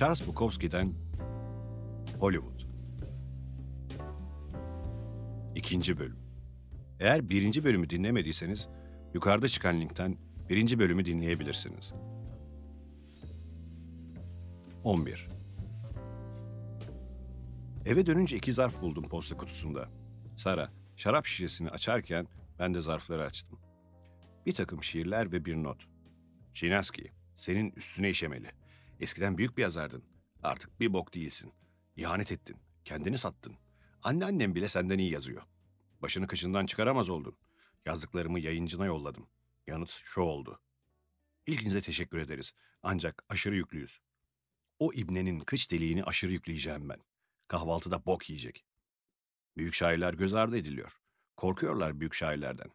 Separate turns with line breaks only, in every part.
Charles Bukowski'den Hollywood. İkinci bölüm. Eğer birinci bölümü dinlemediyseniz yukarıda çıkan linkten birinci bölümü dinleyebilirsiniz. 11. Eve dönünce iki zarf buldum posta kutusunda. Sara, şarap şişesini açarken ben de zarfları açtım. Bir takım şiirler ve bir not. Çinaski, senin üstüne işemeli. Eskiden büyük bir yazardın. Artık bir bok değilsin. İhanet ettin. Kendini sattın. Anneannem bile senden iyi yazıyor. Başını kıçından çıkaramaz oldun. Yazdıklarımı yayıncına yolladım. Yanıt şu oldu. İlginize teşekkür ederiz. Ancak aşırı yüklüyüz. O ibnenin kıç deliğini aşırı yükleyeceğim ben. Kahvaltıda bok yiyecek. Büyük şairler göz ardı ediliyor. Korkuyorlar büyük şairlerden.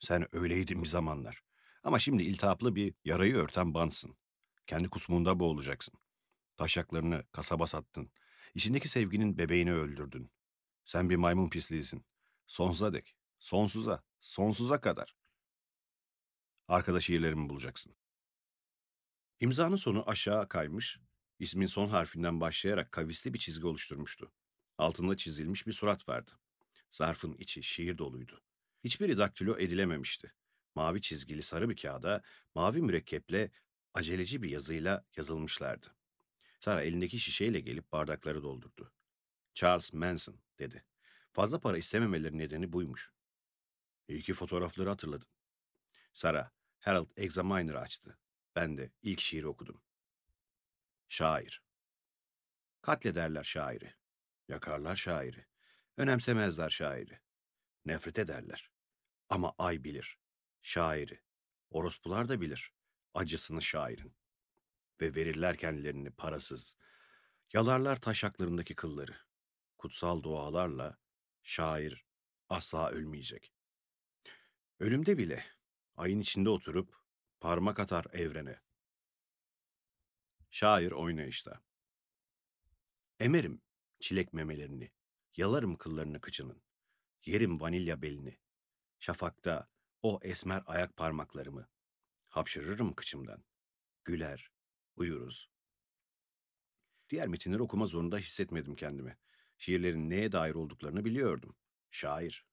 Sen öyleydin bir zamanlar. Ama şimdi iltihaplı bir yarayı örten bansın. Kendi kusmunda boğulacaksın. Taşaklarını kasaba sattın. İçindeki sevginin bebeğini öldürdün. Sen bir maymun pisliğisin. Sonsuza dek. Sonsuza. Sonsuza kadar. Arkada şiirlerimi bulacaksın. İmzanın sonu aşağı kaymış, ismin son harfinden başlayarak kavisli bir çizgi oluşturmuştu. Altında çizilmiş bir surat vardı. Zarfın içi şiir doluydu. Hiçbiri daktilo edilememişti. Mavi çizgili sarı bir kağıda, mavi mürekkeple, aceleci bir yazıyla yazılmışlardı. Sara elindeki şişeyle gelip bardakları doldurdu. Charles Manson dedi. Fazla para istememeleri nedeni buymuş. İyi ki fotoğrafları hatırladın. Sara, Herald Examiner'ı açtı. Ben de ilk şiiri okudum. Şair. Katlederler şairi. Yakarlar şairi. Önemsemezler şairi. Nefret ederler. Ama ay bilir. Şairi. Orospular da bilir. Acısını şairin. Ve verirler kendilerini parasız. Yalarlar taşaklarındaki kılları. Kutsal dualarla şair asla ölmeyecek. Ölümde bile ayın içinde oturup parmak atar evrene. Şair oynayışta. Emerim çilek memelerini, yalarım kıllarını kıçının, yerim vanilya belini. Şafakta o esmer ayak parmaklarımı, hapşırırım kıçımdan. Güler, uyuruz. Diğer metinleri okuma zorunda hissetmedim kendimi. Şiirlerin neye dair olduklarını biliyordum. Şair.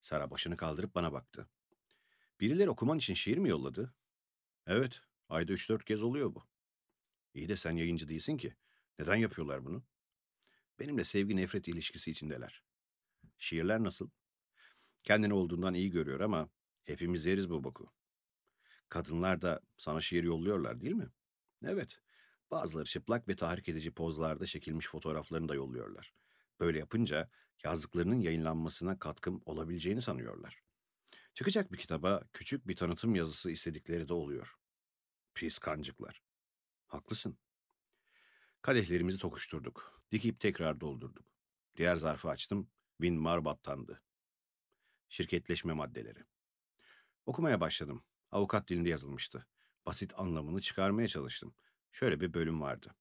Sara başını kaldırıp bana baktı. Birileri okuman için şiir mi yolladı? Evet, ayda üç dört kez oluyor bu. İyi de sen yayıncı değilsin ki. Neden yapıyorlar bunu? Benimle sevgi nefret ilişkisi içindeler. Şiirler nasıl? Kendini olduğundan iyi görüyor ama hepimiz yeriz bu boku. Kadınlar da sana şiir yolluyorlar değil mi? Evet. Bazıları çıplak ve tahrik edici pozlarda çekilmiş fotoğraflarını da yolluyorlar. Böyle yapınca yazdıklarının yayınlanmasına katkım olabileceğini sanıyorlar. Çıkacak bir kitaba küçük bir tanıtım yazısı istedikleri de oluyor. Pis kancıklar. Haklısın. Kadehlerimizi tokuşturduk. Dikip tekrar doldurduk. Diğer zarfı açtım. Win Marbat'tandı. Şirketleşme maddeleri. Okumaya başladım. Avukat dilinde yazılmıştı. Basit anlamını çıkarmaya çalıştım. Şöyle bir bölüm vardı.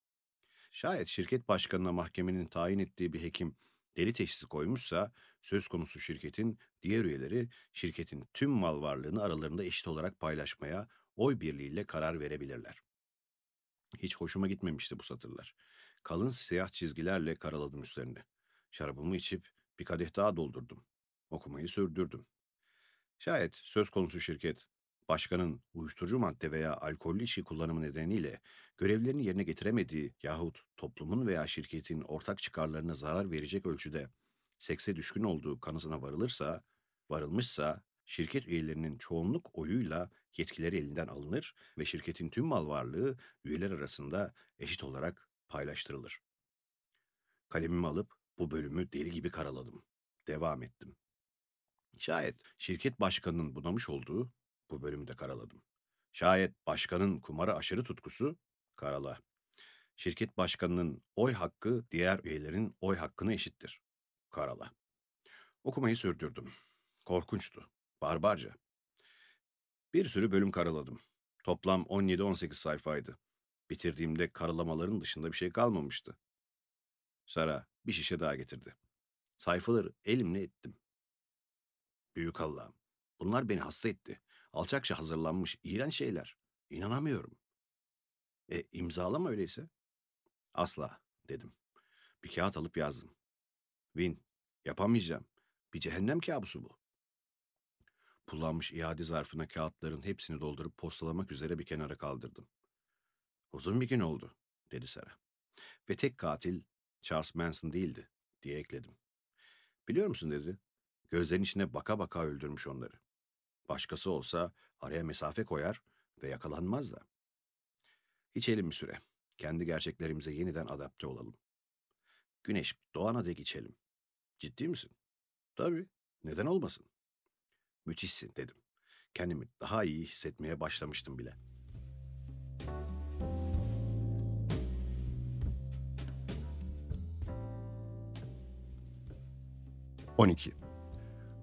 Şayet şirket başkanına mahkemenin tayin ettiği bir hekim deli teşhisi koymuşsa söz konusu şirketin diğer üyeleri şirketin tüm mal varlığını aralarında eşit olarak paylaşmaya oy birliğiyle karar verebilirler. Hiç hoşuma gitmemişti bu satırlar. Kalın siyah çizgilerle karaladım üstlerini. Şarabımı içip bir kadeh daha doldurdum. Okumayı sürdürdüm. Şayet söz konusu şirket başkanın uyuşturucu madde veya alkollü içki kullanımı nedeniyle görevlerini yerine getiremediği yahut toplumun veya şirketin ortak çıkarlarına zarar verecek ölçüde sekse düşkün olduğu kanısına varılırsa, varılmışsa şirket üyelerinin çoğunluk oyuyla yetkileri elinden alınır ve şirketin tüm mal varlığı üyeler arasında eşit olarak paylaştırılır. Kalemimi alıp bu bölümü deli gibi karaladım. Devam ettim. Şayet şirket başkanının bunamış olduğu bu bölümü de karaladım. Şayet başkanın kumara aşırı tutkusu karala. Şirket başkanının oy hakkı diğer üyelerin oy hakkına eşittir. Karala. Okumayı sürdürdüm. Korkunçtu. Barbarca. Bir sürü bölüm karaladım. Toplam 17-18 sayfaydı. Bitirdiğimde karalamaların dışında bir şey kalmamıştı. Sara bir şişe daha getirdi. Sayfaları elimle ettim. Büyük Allah'ım. Bunlar beni hasta etti. Alçakça hazırlanmış iğrenç şeyler. İnanamıyorum. E imzalama öyleyse. Asla dedim. Bir kağıt alıp yazdım. Win, yapamayacağım. Bir cehennem kabusu bu. Pullanmış iade zarfına kağıtların hepsini doldurup postalamak üzere bir kenara kaldırdım. Uzun bir gün oldu, dedi Sarah. Ve tek katil Charles Manson değildi, diye ekledim. Biliyor musun dedi. Gözlerinin içine baka baka öldürmüş onları. Başkası olsa araya mesafe koyar ve yakalanmaz da. İçelim bir süre. Kendi gerçeklerimize yeniden adapte olalım. Güneş doğana dek içelim. Ciddi misin? Tabii. Neden olmasın? Müthişsin dedim. Kendimi daha iyi hissetmeye başlamıştım bile.
...12.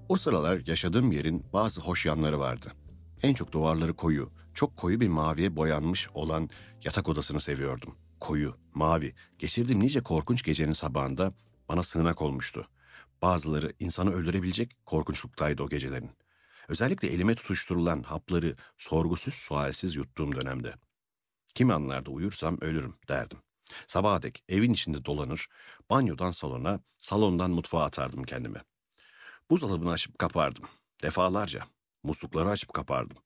O sıralar yaşadığım yerin bazı hoş yanları vardı. En çok duvarları koyu, çok koyu bir maviye boyanmış olan yatak odasını seviyordum. Koyu, mavi, geçirdiğim nice korkunç gecenin sabahında bana sığınak olmuştu. Bazıları insanı öldürebilecek korkunçluktaydı o gecelerin. Özellikle elime tutuşturulan hapları sorgusuz sualsiz yuttuğum dönemde. Kimi anlarda uyursam ölürüm derdim. Sabaha dek evin içinde dolanır, banyodan salona, salondan mutfağa atardım kendimi. Buzdolabını açıp kapardım. Defalarca. Muslukları açıp kapardım.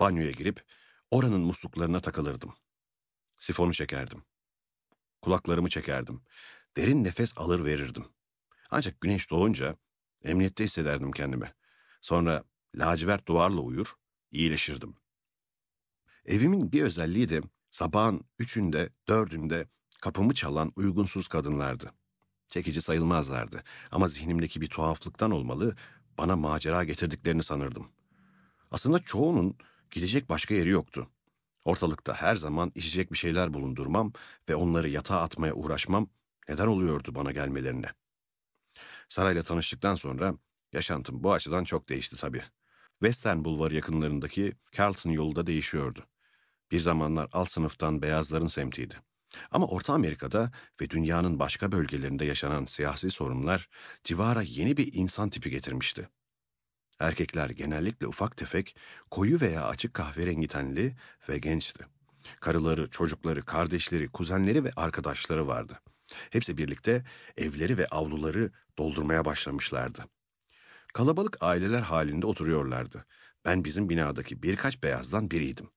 Banyoya girip oranın musluklarına takılırdım. Sifonu çekerdim. Kulaklarımı çekerdim. Derin nefes alır verirdim. Ancak güneş doğunca emniyette hissederdim kendimi. Sonra lacivert duvarla uyur, iyileşirdim. Evimin bir özelliği de sabahın üçünde, dördünde kapımı çalan uygunsuz kadınlardı. Çekici sayılmazlardı ama zihnimdeki bir tuhaflıktan olmalı bana macera getirdiklerini sanırdım. Aslında çoğunun gidecek başka yeri yoktu. Ortalıkta her zaman içecek bir şeyler bulundurmam ve onları yatağa atmaya uğraşmam neden oluyordu bana gelmelerine. Sarayla tanıştıktan sonra yaşantım bu açıdan çok değişti tabii. Western Bulvarı yakınlarındaki Carlton yolu da değişiyordu. Bir zamanlar alt sınıftan beyazların semtiydi. Ama Orta Amerika'da ve dünyanın başka bölgelerinde yaşanan siyasi sorunlar civara yeni bir insan tipi getirmişti. Erkekler genellikle ufak tefek, koyu veya açık kahverengi tenli ve gençti. Karıları, çocukları, kardeşleri, kuzenleri ve arkadaşları vardı. Hepsi birlikte evleri ve avluları doldurmaya başlamışlardı. Kalabalık aileler halinde oturuyorlardı. Ben bizim binadaki birkaç beyazdan biriydim.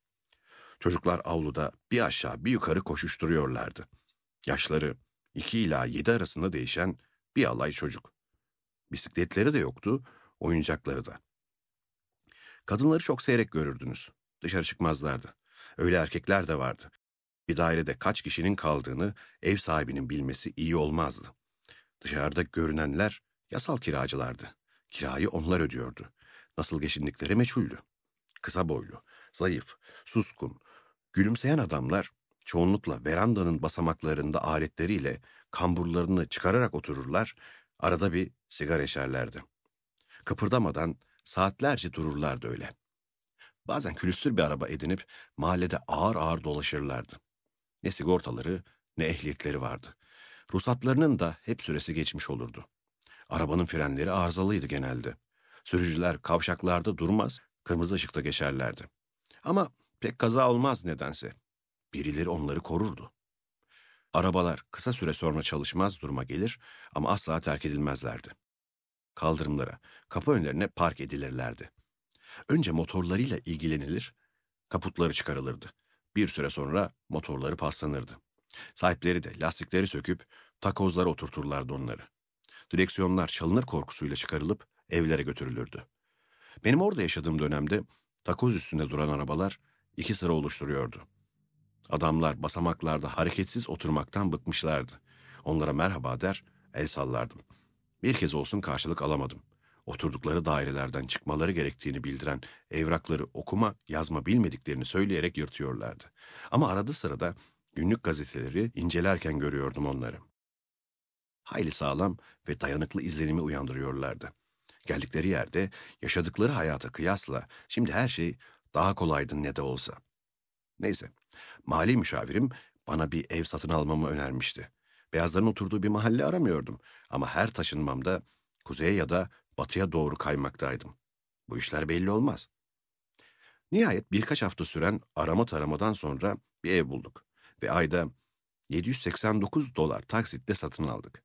Çocuklar avluda bir aşağı bir yukarı koşuşturuyorlardı. Yaşları iki ila yedi arasında değişen bir alay çocuk. Bisikletleri de yoktu, oyuncakları da. Kadınları çok seyrek görürdünüz. Dışarı çıkmazlardı. Öyle erkekler de vardı. Bir dairede kaç kişinin kaldığını ev sahibinin bilmesi iyi olmazdı. Dışarıda görünenler yasal kiracılardı. Kirayı onlar ödüyordu. Nasıl geçindikleri meçhuldü. Kısa boylu, zayıf, suskun, gülümseyen adamlar çoğunlukla verandanın basamaklarında aletleriyle kamburlarını çıkararak otururlar, arada bir sigara içerlerdi. Kıpırdamadan saatlerce dururlardı öyle. Bazen külüstür bir araba edinip mahallede ağır ağır dolaşırlardı. Ne sigortaları ne ehliyetleri vardı. Ruhsatlarının da hep süresi geçmiş olurdu. Arabanın frenleri arızalıydı genelde. Sürücüler kavşaklarda durmaz, kırmızı ışıkta geçerlerdi. Ama pek kaza olmaz nedense. Birileri onları korurdu. Arabalar kısa süre sonra çalışmaz duruma gelir ama asla terk edilmezlerdi. Kaldırımlara, kapı önlerine park edilirlerdi. Önce motorlarıyla ilgilenilir, kaputları çıkarılırdı. Bir süre sonra motorları paslanırdı. Sahipleri de lastikleri söküp takozlara oturturlardı onları. Direksiyonlar çalınır korkusuyla çıkarılıp evlere götürülürdü. Benim orada yaşadığım dönemde takoz üstünde duran arabalar iki sıra oluşturuyordu. Adamlar basamaklarda hareketsiz oturmaktan bıkmışlardı. Onlara merhaba der, el sallardım. Bir kez olsun karşılık alamadım. Oturdukları dairelerden çıkmaları gerektiğini bildiren evrakları okuma, yazma bilmediklerini söyleyerek yırtıyorlardı. Ama arada sırada günlük gazeteleri incelerken görüyordum onları. Hayli sağlam ve dayanıklı izlenimi uyandırıyorlardı. Geldikleri yerde yaşadıkları hayata kıyasla şimdi her şey daha kolaydı ne de olsa. Neyse, mali müşavirim bana bir ev satın almamı önermişti. Beyazların oturduğu bir mahalle aramıyordum ama her taşınmamda kuzeye ya da batıya doğru kaymaktaydım. Bu işler belli olmaz. Nihayet birkaç hafta süren arama taramadan sonra bir ev bulduk ve ayda 789 dolar taksitle satın aldık.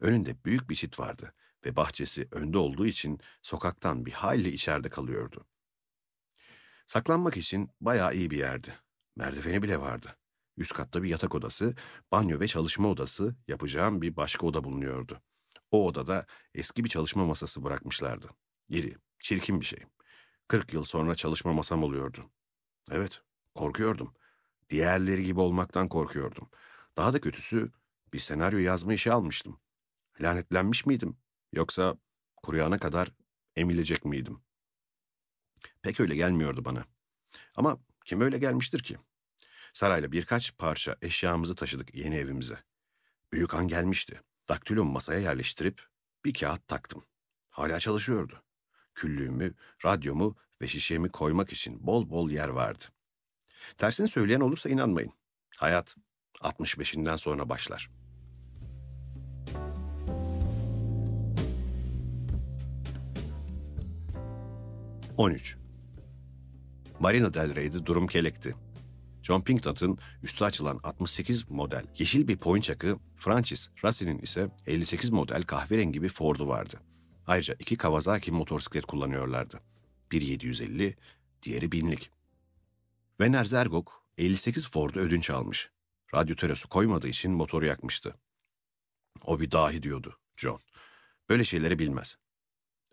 Önünde büyük bir çit vardı ve bahçesi önde olduğu için sokaktan bir hayli içeride kalıyordu. Saklanmak için bayağı iyi bir yerdi. Merdiveni bile vardı. Üst katta bir yatak odası, banyo ve çalışma odası, yapacağım bir başka oda bulunuyordu. O odada eski bir çalışma masası bırakmışlardı. İri, çirkin bir şey. 40 yıl sonra çalışma masam oluyordu. Evet, korkuyordum. Diğerleri gibi olmaktan korkuyordum. Daha da kötüsü bir senaryo yazma işi almıştım. Lanetlenmiş miydim? Yoksa kuruyana kadar emilecek miydim? Pek öyle gelmiyordu bana. Ama kim öyle gelmiştir ki? Sarayla birkaç parça eşyamızı taşıdık yeni evimize. Büyük an gelmişti. Daktilomu masaya yerleştirip bir kağıt taktım. Hala çalışıyordu. Küllüğümü, radyomu ve şişemi koymak için bol bol yer vardı. Tersini söyleyen olursa inanmayın. Hayat 65'inden sonra başlar. On üç. Marina Del Rey'de durum kelekti. John Pinktot'ın üstü açılan 68 model yeşil bir poinçakı, Francis Rassi'nin ise 58 model kahverengi bir Ford'u vardı. Ayrıca iki Kawasaki motosiklet kullanıyorlardı. Biri 750, diğeri binlik. Werner Zergok 58 Ford'u ödünç almış. Radyoterosu koymadığı için motoru yakmıştı. O bir dahi diyordu John. Böyle şeyleri bilmez.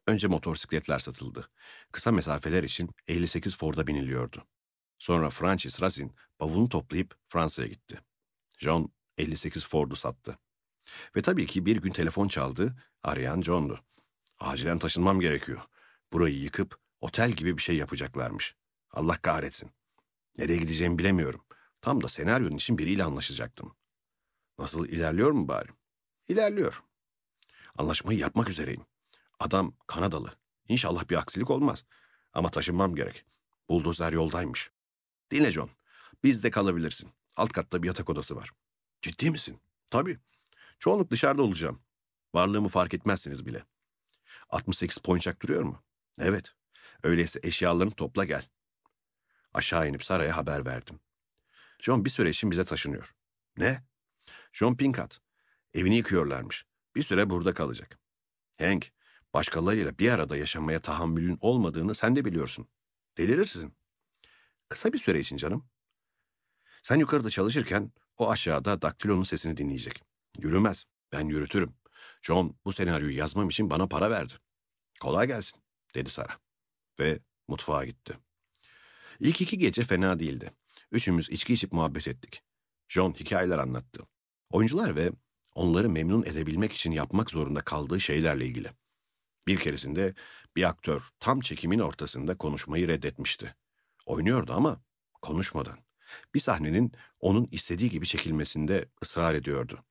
Önce motosikletler satıldı. Kısa mesafeler için 58 Ford'a biniliyordu. Sonra Francis Racine bavulunu toplayıp Fransa'ya gitti. John 58 Ford'u sattı. Ve tabii ki bir gün telefon çaldı, arayan John'du. Acilen taşınmam gerekiyor. Burayı yıkıp otel gibi bir şey yapacaklarmış. Allah kahretsin. Nereye gideceğimi bilemiyorum. Tam da senaryonun için biriyle anlaşacaktım. Nasıl ilerliyor mu bari? İlerliyor. Anlaşmayı yapmak üzereyim. Adam Kanadalı. İnşallah bir aksilik olmaz. Ama taşınmam gerek. Buldozer yoldaymış. Dinle John. Bizde kalabilirsin. Alt katta bir yatak odası var. Ciddi misin? Tabii. Çoğunluk dışarıda olacağım. Varlığımı fark etmezsiniz bile. 68 poinçak duruyor mu? Evet. Öyleyse eşyalarını topla gel. Aşağı inip Sara'ya haber verdim. John bir süre için bize taşınıyor. Ne? John Pinkat. Evini yıkıyorlarmış. Bir süre burada kalacak. Hank, başkalarıyla bir arada yaşamaya tahammülün olmadığını sen de biliyorsun. Delirirsin. Kısa bir süre için canım. Sen yukarıda çalışırken o aşağıda daktilonun sesini dinleyecek. Yürümez. Ben yürütürüm. John bu senaryoyu yazmam için bana para verdi. Kolay gelsin, dedi Sara. Ve mutfağa gitti. İlk iki gece fena değildi. Üçümüz içki içip muhabbet ettik. John hikayeler anlattı. Oyuncular ve onları memnun edebilmek için yapmak zorunda kaldığı şeylerle ilgili. Bir keresinde bir aktör tam çekimin ortasında konuşmayı reddetmişti. Oynuyordu ama konuşmadan. Bir sahnenin onun istediği gibi çekilmesinde ısrar ediyordu.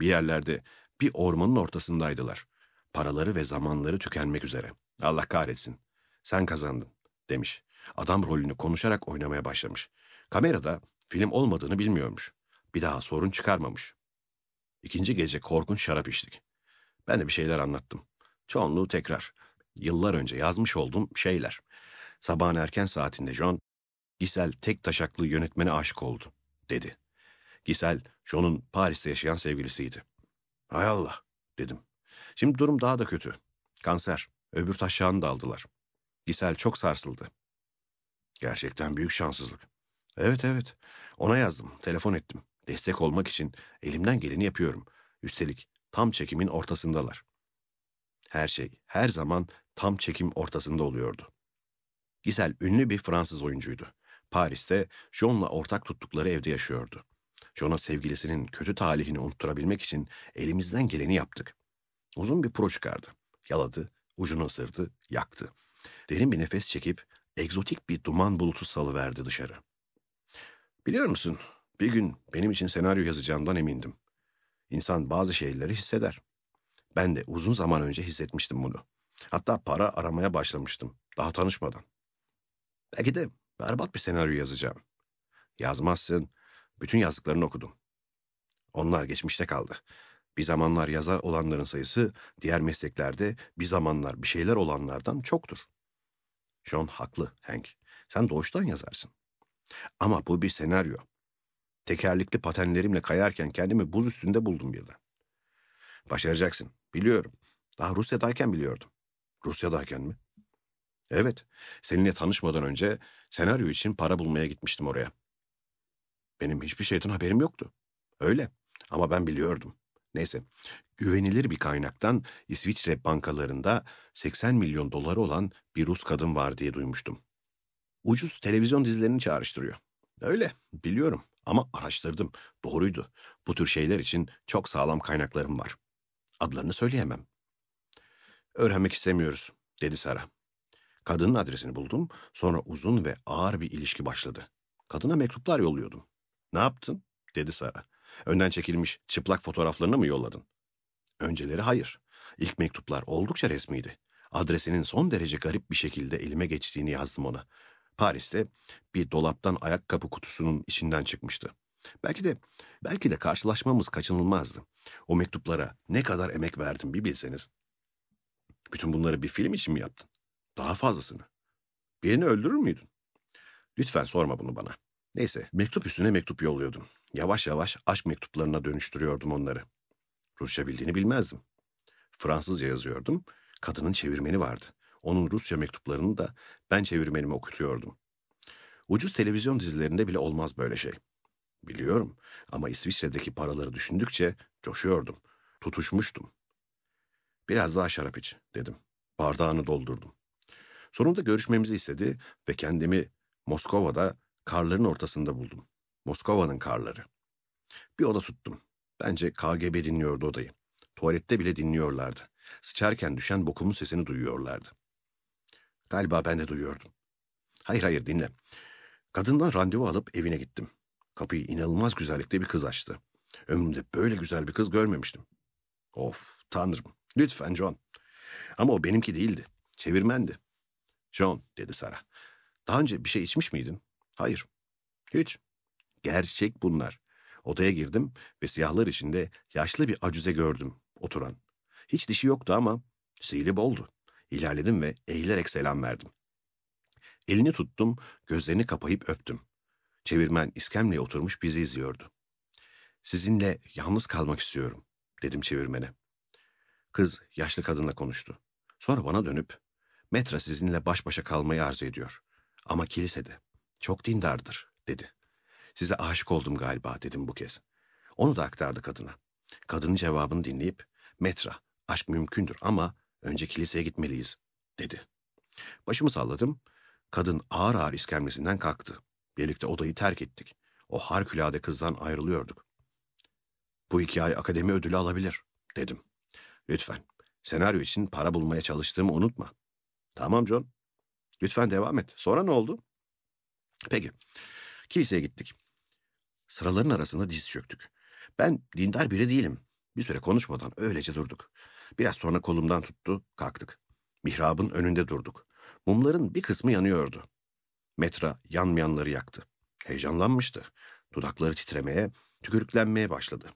Bir yerlerde bir ormanın ortasındaydılar. Paraları ve zamanları tükenmek üzere. Allah kahretsin. Sen kazandın demiş. Adam rolünü konuşarak oynamaya başlamış. Kamerada film olmadığını bilmiyormuş. Bir daha sorun çıkarmamış. İkinci gece korkunç şarap içtik. Ben de bir şeyler anlattım. Çoğunluğu tekrar. Yıllar önce yazmış olduğum şeyler. Sabahın erken saatinde John, Gisel tek taşaklı yönetmene aşık oldu, dedi. Gisel, John'un Paris'te yaşayan sevgilisiydi. Hay Allah, dedim. Şimdi durum daha da kötü. Kanser, öbür taşağını da aldılar. Gisel çok sarsıldı. Gerçekten büyük şanssızlık. Evet evet, ona yazdım, telefon ettim. Destek olmak için elimden geleni yapıyorum. Üstelik tam çekimin ortasındalar. Her şey her zaman tam çekim ortasında oluyordu. Gisel ünlü bir Fransız oyuncuydu. Paris'te John'la ortak tuttukları evde yaşıyordu. John'a sevgilisinin kötü talihini unutturabilmek için elimizden geleni yaptık. Uzun bir pro çıkardı. Yaladı, ucunu ısırdı, yaktı. Derin bir nefes çekip egzotik bir duman bulutu salıverdi dışarı. Biliyor musun, bir gün benim için senaryo yazacağından emindim. İnsan bazı şeyleri hisseder. Ben de uzun zaman önce hissetmiştim bunu. Hatta para aramaya başlamıştım, daha tanışmadan. Belki de berbat bir senaryo yazacağım. Yazmazsın, bütün yazdıklarını okudum. Onlar geçmişte kaldı. Bir zamanlar yazar olanların sayısı diğer mesleklerde bir zamanlar bir şeyler olanlardan çoktur. John haklı Hank. Sen doğuştan yazarsın. Ama bu bir senaryo. Tekerlikli patenlerimle kayarken kendimi buz üstünde buldum birden. Başaracaksın. Biliyorum. Daha Rusya'dayken biliyordum. Rusya'dayken mi? Evet. Seninle tanışmadan önce senaryo için para bulmaya gitmiştim oraya. Benim hiçbir şeyden haberim yoktu. Öyle. Ama ben biliyordum. Neyse. Güvenilir bir kaynaktan İsviçre bankalarında 80 milyon doları olan bir Rus kadın var diye duymuştum. Ucuz televizyon dizilerini çağrıştırıyor. Öyle, biliyorum ama araştırdım. Doğruydu. Bu tür şeyler için çok sağlam kaynaklarım var. Adlarını söyleyemem. Öğrenmek istemiyoruz, dedi Sara. Kadının adresini buldum, sonra uzun ve ağır bir ilişki başladı. Kadına mektuplar yolluyordum. Ne yaptın? dedi Sara. Önden çekilmiş çıplak fotoğraflarını mı yolladın? Önceleri hayır. İlk mektuplar oldukça resmiydi. Adresinin son derece garip bir şekilde elime geçtiğini yazdım ona. Paris'te bir dolaptan ayakkabı kutusunun içinden çıkmıştı. Belki de belki de karşılaşmamız kaçınılmazdı. O mektuplara ne kadar emek verdim bir bilseniz. Bütün bunları bir film için mi yaptın? Daha fazlasını. Birini öldürür müydün? Lütfen sorma bunu bana. Neyse, mektup üstüne mektup yolluyordum. Yavaş yavaş aşk mektuplarına dönüştürüyordum onları. Rusça bildiğini bilmezdim. Fransızca yazıyordum. Kadının çevirmeni vardı. Onun Rusça mektuplarını da ben çevirmenime okutuyordum. Ucuz televizyon dizilerinde bile olmaz böyle şey. Biliyorum ama İsviçre'deki paraları düşündükçe coşuyordum. Tutuşmuştum. Biraz daha şarap iç dedim. Bardağını doldurdum. Sonunda görüşmemizi istedi ve kendimi Moskova'da karların ortasında buldum. Moskova'nın karları. Bir oda tuttum. Bence KGB dinliyordu odayı. Tuvalette bile dinliyorlardı. Sıçarken düşen bokumun sesini duyuyorlardı. Galiba ben de duyuyordum. Hayır hayır dinle. Kadından randevu alıp evine gittim. Kapıyı inanılmaz güzellikte bir kız açtı. Ömrümde böyle güzel bir kız görmemiştim. Of tanrım. Lütfen John. Ama o benimki değildi. Çevirmendi. John dedi Sara. Daha önce bir şey içmiş miydin? Hayır. Hiç. Gerçek bunlar. Odaya girdim ve siyahlar içinde yaşlı bir acüze gördüm oturan. Hiç dişi yoktu ama sihli boldu. İlerledim ve eğilerek selam verdim. Elini tuttum, gözlerini kapayıp öptüm. Çevirmen iskemleye oturmuş bizi izliyordu. Sizinle yalnız kalmak istiyorum, dedim çevirmene. Kız yaşlı kadınla konuştu. Sonra bana dönüp, Metra sizinle baş başa kalmayı arzu ediyor. Ama kilisede. Çok dindardır, dedi. Size aşık oldum galiba, dedim bu kez. Onu da aktardı kadına. Kadının cevabını dinleyip, Metra, aşk mümkündür ama önce kiliseye gitmeliyiz, dedi. Başımı salladım. Kadın ağır ağır iskemlesinden kalktı. Birlikte odayı terk ettik. O harikulade kızdan ayrılıyorduk. Bu hikaye akademi ödülü alabilir, dedim. Lütfen, senaryo için para bulmaya çalıştığımı unutma. Tamam John. Lütfen devam et. Sonra ne oldu? Peki. Kiliseye gittik. Sıraların arasında diz çöktük. Ben dindar biri değilim. Bir süre konuşmadan öylece durduk. Biraz sonra kolumdan tuttu, kalktık. Mihrabın önünde durduk. Mumların bir kısmı yanıyordu. Metra yanmayanları yaktı. Heyecanlanmıştı. Dudakları titremeye, tükürüklenmeye başladı.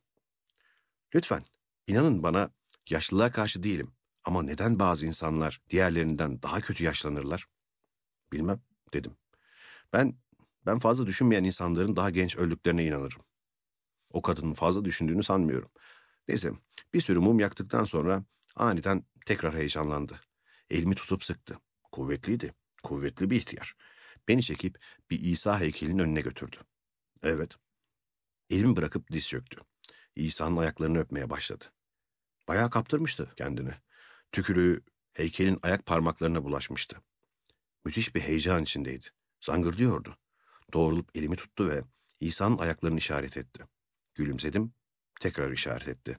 Lütfen, inanın bana yaşlılığa karşı değilim. Ama neden bazı insanlar diğerlerinden daha kötü yaşlanırlar? Bilmem, dedim. Ben, ben fazla düşünmeyen insanların daha genç öldüklerine inanırım. O kadının fazla düşündüğünü sanmıyorum. Neyse, bir sürü mum yaktıktan sonra aniden tekrar heyecanlandı. Elimi tutup sıktı. Kuvvetliydi, kuvvetli bir ihtiyar. Beni çekip bir İsa heykelinin önüne götürdü. Evet. Elimi bırakıp diz çöktü. İsa'nın ayaklarını öpmeye başladı. Bayağı kaptırmıştı kendini. Tükürüğü heykelin ayak parmaklarına bulaşmıştı. Müthiş bir heyecan içindeydi. Zangırdıyordu. Doğrulup elimi tuttu ve İsa'nın ayaklarını işaret etti. Gülümsedim, tekrar işaret etti.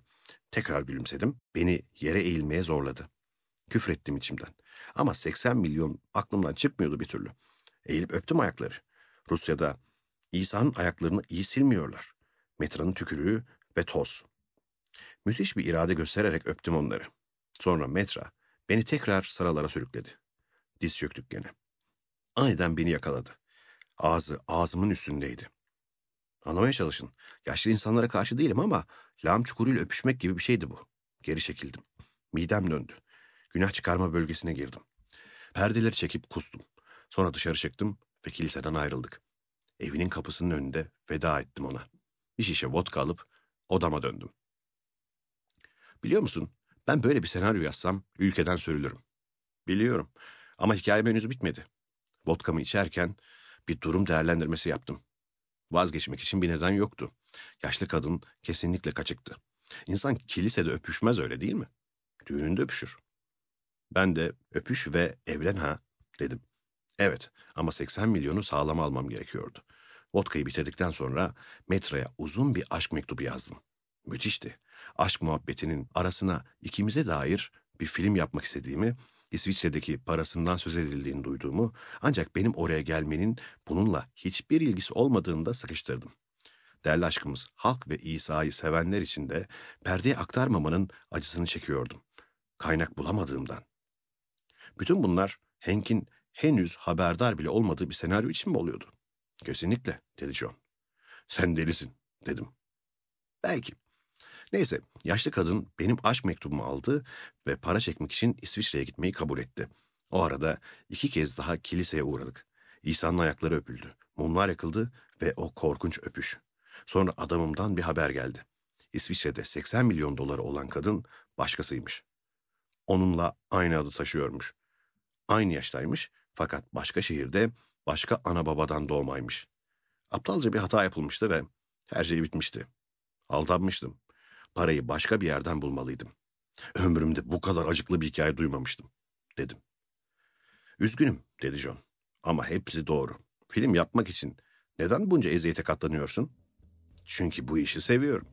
Tekrar gülümsedim, beni yere eğilmeye zorladı. Küfrettim içimden. Ama 80 milyon aklımdan çıkmıyordu bir türlü. Eğilip öptüm ayakları. Rusya'da İsa'nın ayaklarını iyi silmiyorlar. Metra'nın tükürüğü ve toz. Müthiş bir irade göstererek öptüm onları. Sonra Metra beni tekrar sıralara sürükledi. Diz çöktük gene. Aniden beni yakaladı. Ağzı ağzımın üstündeydi. Anlamaya çalışın. Yaşlı insanlara karşı değilim ama lağım çukuruyla öpüşmek gibi bir şeydi bu. Geri çekildim. Midem döndü. Günah çıkarma bölgesine girdim. Perdeleri çekip kustum. Sonra dışarı çıktım ve kiliseden ayrıldık. Evinin kapısının önünde veda ettim ona. bir şişe vodka alıp odama döndüm. Biliyor musun, ben böyle bir senaryo yazsam ülkeden sürülürüm. Biliyorum ama hikayem henüz bitmedi. Vodkamı içerken bir durum değerlendirmesi yaptım. Vazgeçmek için bir neden yoktu. Yaşlı kadın kesinlikle kaçıktı. İnsan kilisede öpüşmez öyle değil mi? Düğününde öpüşür. Ben de öpüş ve evlen ha dedim. Evet ama 80 milyonu sağlam almam gerekiyordu. Vodkayı bitirdikten sonra metroya uzun bir aşk mektubu yazdım. Müthişti. Aşk muhabbetinin arasına ikimize dair bir film yapmak istediğimi, İsviçre'deki parasından söz edildiğini duyduğumu, ancak benim oraya gelmenin bununla hiçbir ilgisi olmadığını da sıkıştırdım. Değerli aşkımız halk ve İsa'yı sevenler için de perdeye aktarmamanın acısını çekiyordum. Kaynak bulamadığımdan. Bütün bunlar Hank'in henüz haberdar bile olmadığı bir senaryo için mi oluyordu? Kesinlikle, dedi John. Sen delisin, dedim. Belki. Neyse, yaşlı kadın benim aşk mektubumu aldı ve para çekmek için İsviçre'ye gitmeyi kabul etti. O arada iki kez daha kiliseye uğradık. İsa'nın ayakları öpüldü, mumlar yakıldı ve o korkunç öpüş. Sonra adamımdan bir haber geldi. İsviçre'de 80 milyon doları olan kadın başkasıymış. Onunla aynı adı taşıyormuş. Aynı yaştaymış fakat başka şehirde başka ana babadan doğmaymış. Aptalca bir hata yapılmıştı ve her şey bitmişti. Aldanmıştım. Parayı başka bir yerden bulmalıydım. Ömrümde bu kadar acıklı bir hikaye duymamıştım, dedim. Üzgünüm, dedi John. Ama hepsi doğru. Film yapmak için neden bunca eziyete katlanıyorsun? Çünkü bu işi seviyorum.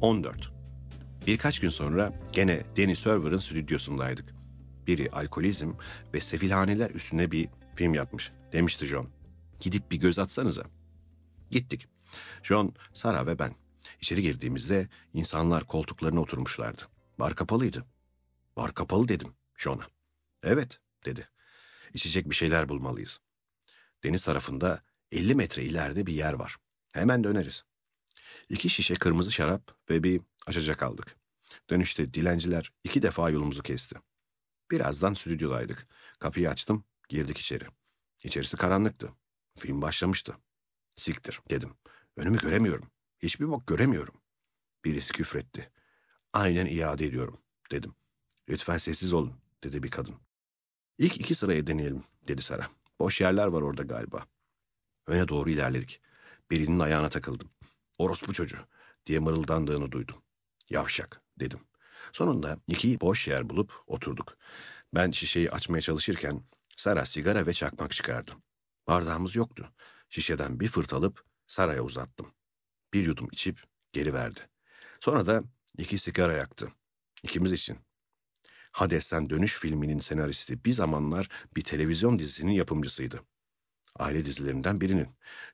On dört. Birkaç gün sonra gene Danny Server'ın stüdyosundaydık. Biri alkolizm ve sefilhaneler üstüne bir film yapmış, demişti John. Gidip bir göz atsanıza. Gittik. John, Sara ve ben. İçeri girdiğimizde insanlar koltuklarına oturmuşlardı. Bar kapalıydı. Bar kapalı dedim John'a. Evet dedi. İçecek bir şeyler bulmalıyız. Deniz tarafında 50 metre ileride bir yer var. Hemen döneriz. İki şişe kırmızı şarap ve bir açacak aldık. Dönüşte dilenciler iki defa yolumuzu kesti. Birazdan stüdyodaydık. Kapıyı açtım, girdik içeri. İçerisi karanlıktı. Film başlamıştı. Siktir dedim. Önümü göremiyorum. Hiçbir bok göremiyorum. Birisi küfretti. Aynen iade ediyorum dedim. Lütfen sessiz olun dedi bir kadın. İlk iki sıraya deneyelim dedi Sara. Boş yerler var orada galiba. Öne doğru ilerledik. Birinin ayağına takıldım. Orospu çocuğu diye mırıldandığını duydum. Yavşak dedim. Sonunda iki boş yer bulup oturduk. Ben şişeyi açmaya çalışırken Sara sigara ve çakmak çıkardı. Bardağımız yoktu. Şişeden bir fırt alıp Sara'ya uzattım. Bir yudum içip geri verdi. Sonra da iki sigara yaktı. İkimiz için. Hades'ten Dönüş filminin senaristi bir zamanlar bir televizyon dizisinin yapımcısıydı. Aile dizilerinden birinin.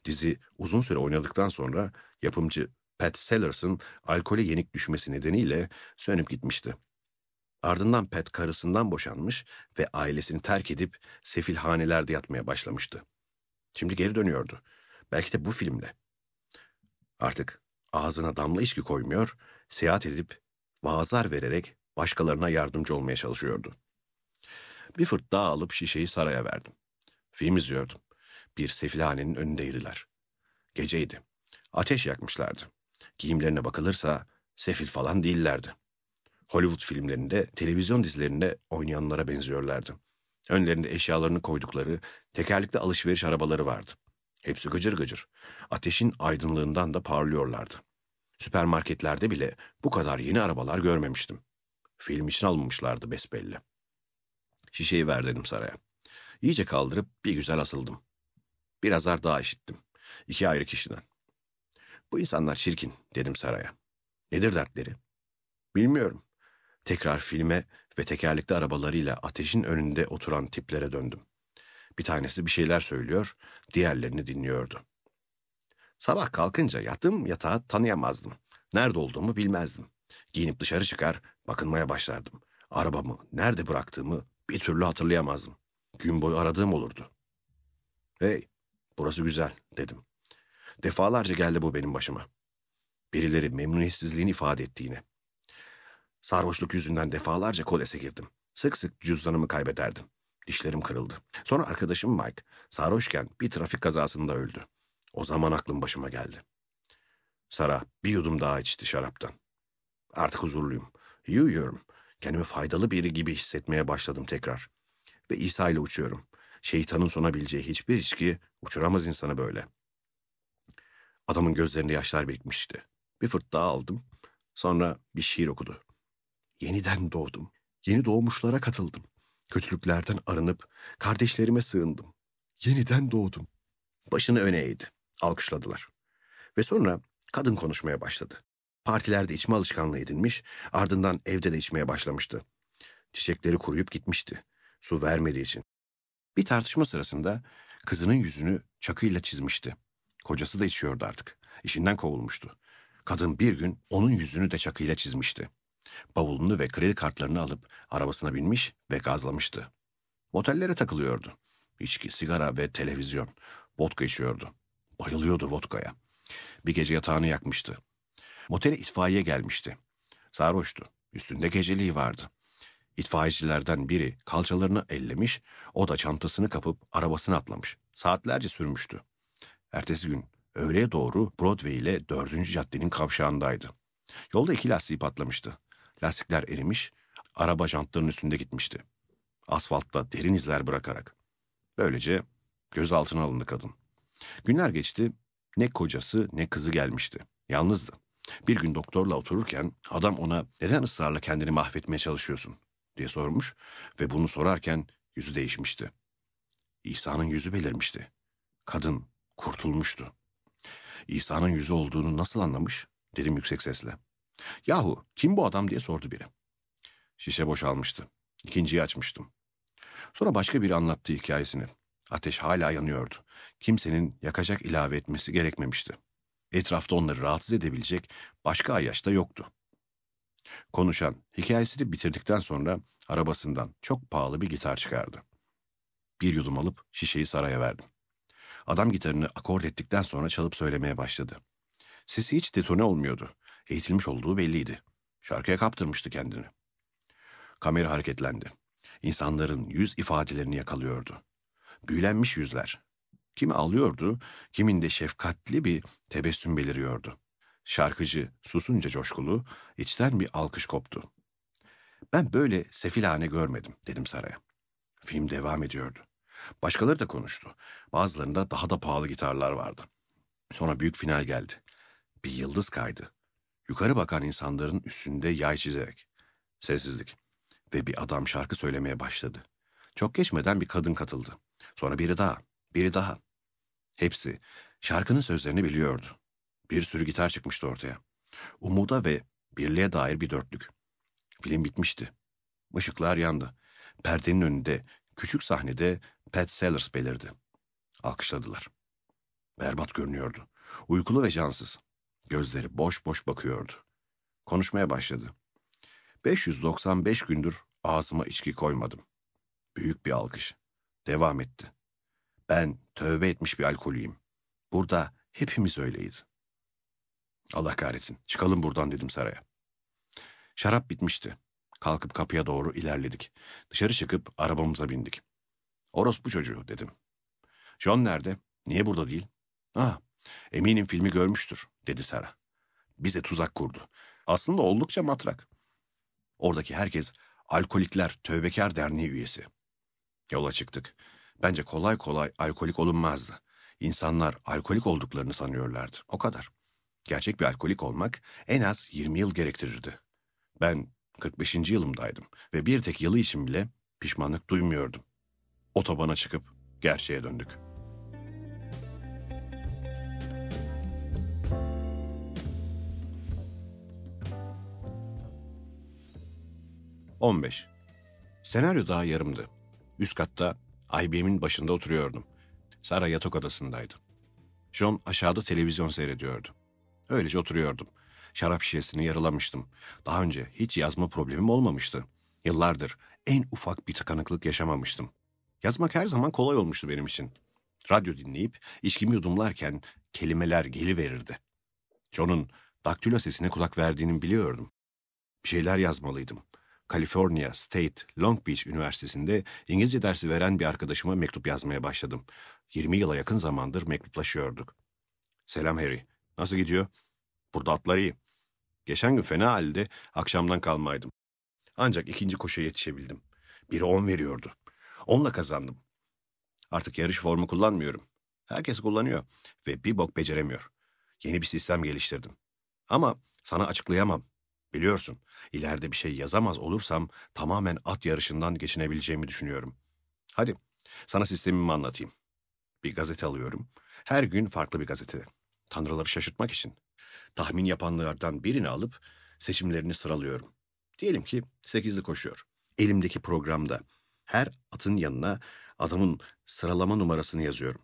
Dizi uzun süre oynadıktan sonra yapımcı Pat Sellers'ın alkole yenik düşmesi nedeniyle sönüp gitmişti. Ardından Pat karısından boşanmış ve ailesini terk edip sefilhanelerde yatmaya başlamıştı. Şimdi geri dönüyordu. Belki de bu filmle. Artık ağzına damla içki koymuyor, seyahat edip vaazlar vererek başkalarına yardımcı olmaya çalışıyordu. Bir fırt daha alıp şişeyi saraya verdim. Film izliyordum. Bir sefilhanenin önündeydiler. Geceydi. Ateş yakmışlardı. Giyimlerine bakılırsa sefil falan değillerdi. Hollywood filmlerinde, televizyon dizilerinde oynayanlara benziyorlardı. Önlerinde eşyalarını koydukları tekerlekli alışveriş arabaları vardı. Hepsi gıcır gıcır. Ateşin aydınlığından da parlıyorlardı. Süpermarketlerde bile bu kadar yeni arabalar görmemiştim. Film için alınmışlardı besbelli. Şişeyi ver dedim saraya. İyice kaldırıp bir güzel asıldım. Bir azar daha işittim. İki ayrı kişiden. Bu insanlar çirkin dedim saraya. Nedir dertleri? Bilmiyorum. Tekrar filme ve tekerlekli arabalarıyla ateşin önünde oturan tiplere döndüm. Bir tanesi bir şeyler söylüyor, diğerlerini dinliyordu. Sabah kalkınca yattım yatağı tanıyamazdım. Nerede olduğumu bilmezdim. Giyinip dışarı çıkar, bakınmaya başlardım. Arabamı nerede bıraktığımı bir türlü hatırlayamazdım. Gün boyu aradığım olurdu. Hey, burası güzel dedim. Defalarca geldi bu benim başıma. Birileri memnuniyetsizliğini ifade ettiğine. Sarhoşluk yüzünden defalarca kolese girdim. Sık sık cüzdanımı kaybederdim. Dişlerim kırıldı. Sonra arkadaşım Mike sarhoşken bir trafik kazasında öldü. O zaman aklım başıma geldi. Sara bir yudum daha içti şaraptan. Artık huzurluyum. İyi uyuyorum. Kendimi faydalı biri gibi hissetmeye başladım tekrar. Ve İsa ile uçuyorum. Şeytanın sonabileceği hiçbir içki uçuramaz insanı böyle. Adamın gözlerinde yaşlar birikmişti. Bir fırt daha aldım. Sonra bir şiir okudu. Yeniden doğdum. Yeni doğmuşlara katıldım. Kötülüklerden arınıp kardeşlerime sığındım. Yeniden doğdum. Başını öne eğdi. Alkışladılar. Ve sonra kadın konuşmaya başladı. Partilerde içme alışkanlığı edinmiş, ardından evde de içmeye başlamıştı. Çiçekleri kuruyup gitmişti. Su vermediği için. Bir tartışma sırasında kızının yüzünü çakıyla çizmişti. Kocası da içiyordu artık. İşinden kovulmuştu. Kadın bir gün onun yüzünü de çakıyla çizmişti. Bavulunu ve kredi kartlarını alıp arabasına binmiş ve gazlamıştı. Motellere takılıyordu. İçki, sigara ve televizyon. Vodka içiyordu. Bayılıyordu vodkaya. Bir gece yatağını yakmıştı. Motele itfaiye gelmişti. Sarhoştu. Üstünde geceliği vardı. İtfaiyecilerden biri kalçalarını ellemiş, o da çantasını kapıp arabasına atlamış. Saatlerce sürmüştü. Ertesi gün öğleye doğru Broadway ile 4. caddenin kavşağındaydı. Yolda iki lastiği patlamıştı. Lastikler erimiş, araba jantlarının üstünde gitmişti. Asfaltta derin izler bırakarak. Böylece gözaltına alındı kadın. Günler geçti, ne kocası ne kızı gelmişti. Yalnızdı. Bir gün doktorla otururken adam ona neden ısrarla kendini mahvetmeye çalışıyorsun diye sormuş ve bunu sorarken yüzü değişmişti. İsa'nın yüzü belirmişti. Kadın kurtulmuştu. İsa'nın yüzü olduğunu nasıl anlamış? Dedim yüksek sesle. Yahu kim bu adam diye sordu biri. Şişe boşalmıştı. İkinciyi açmıştım. Sonra başka biri anlattı hikayesini. Ateş hala yanıyordu. Kimsenin yakacak ilave etmesi gerekmemişti. Etrafta onları rahatsız edebilecek başka ayyaş da yoktu. Konuşan hikayesini bitirdikten sonra arabasından çok pahalı bir gitar çıkardı. Bir yudum alıp şişeyi saraya verdim. Adam gitarını akord ettikten sonra çalıp söylemeye başladı. Sesi hiç detone olmuyordu. Eğitilmiş olduğu belliydi. Şarkıya kaptırmıştı kendini. Kamera hareketlendi. İnsanların yüz ifadelerini yakalıyordu. Büyülenmiş yüzler. Kimi alıyordu, kiminde şefkatli bir tebessüm beliriyordu. Şarkıcı susunca coşkulu, içten bir alkış koptu. Ben böyle sefilhane görmedim, dedim Sara'ya. Film devam ediyordu. Başkaları da konuştu. Bazılarında daha da pahalı gitarlar vardı. Sonra büyük final geldi. Bir yıldız kaydı. Yukarı bakan insanların üstünde yay çizerek. Sessizlik. Ve bir adam şarkı söylemeye başladı. Çok geçmeden bir kadın katıldı. Sonra biri daha, biri daha. Hepsi şarkının sözlerini biliyordu. Bir sürü gitar çıkmıştı ortaya. Umuda ve birliğe dair bir dörtlük. Film bitmişti. Işıklar yandı. Perdenin önünde, küçük sahnede Pat Sellers belirdi. Alkışladılar. Berbat görünüyordu. Uykulu ve cansız. Gözleri boş boş bakıyordu. Konuşmaya başladı. 595 gündür ağzıma içki koymadım. Büyük bir alkış. Devam etti. Ben tövbe etmiş bir alkolüyüm. Burada hepimiz öyleyiz. Allah kahretsin. Çıkalım buradan dedim saraya. Şarap bitmişti. Kalkıp kapıya doğru ilerledik. Dışarı çıkıp arabamıza bindik. Orospu çocuğu dedim. John nerede? Niye burada değil? Ah, eminim filmi görmüştür dedi Sara. Bize tuzak kurdu. Aslında oldukça matrak. Oradaki herkes Alkolikler Tövbekar Derneği üyesi. Yola çıktık. Bence kolay kolay alkolik olunmazdı. İnsanlar alkolik olduklarını sanıyorlardı. O kadar. Gerçek bir alkolik olmak en az 20 yıl gerektirirdi. Ben 45. yılımdaydım ve bir tek yılı için bile pişmanlık duymuyordum. Otobana çıkıp gerçeğe döndük. On beş. Senaryo daha yarımdı. Üst katta IBM'in başında oturuyordum. Sara yatak odasındaydı. John aşağıda televizyon seyrediyordu. Öylece oturuyordum. Şarap şişesini yaralamıştım. Daha önce hiç yazma problemim olmamıştı. Yıllardır en ufak bir tıkanıklık yaşamamıştım. Yazmak her zaman kolay olmuştu benim için. Radyo dinleyip içkimi yudumlarken kelimeler geliverirdi. John'un daktilo sesine kulak verdiğini biliyordum. Bir şeyler yazmalıydım. California State Long Beach Üniversitesi'nde İngilizce dersi veren bir arkadaşıma mektup yazmaya başladım. 20 yıla yakın zamandır mektuplaşıyorduk. Selam Harry. Nasıl gidiyor? Burada atlar iyi. Geçen gün fena halde akşamdan kalmaydım. Ancak ikinci koşuya yetişebildim. Biri on veriyordu. Onunla kazandım. Artık yarış formu kullanmıyorum. Herkes kullanıyor ve bir bok beceremiyor. Yeni bir sistem geliştirdim. Ama sana açıklayamam. Biliyorsun, ileride bir şey yazamaz olursam tamamen at yarışından geçinebileceğimi düşünüyorum. Hadi, sana sistemimi anlatayım. Bir gazete alıyorum. Her gün farklı bir gazete. Tanrıları şaşırtmak için. Tahmin yapanlardan birini alıp seçimlerini sıralıyorum. Diyelim ki sekizli koşuyor. Elimdeki programda her atın yanına adamın sıralama numarasını yazıyorum.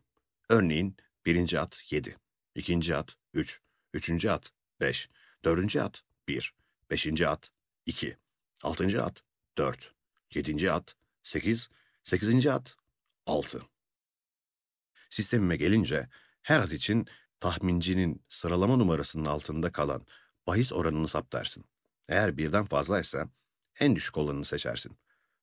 Örneğin birinci at 7, ikinci at 3, üçüncü at 5, dördüncü at 1, beşinci at 2, altıncı at 4, yedinci at 8, sekizinci at 6. Sistemime gelince her at için tahmincinin sıralama numarasının altında kalan bahis oranını saptarsın. Eğer birden fazlaysa en düşük olanını seçersin.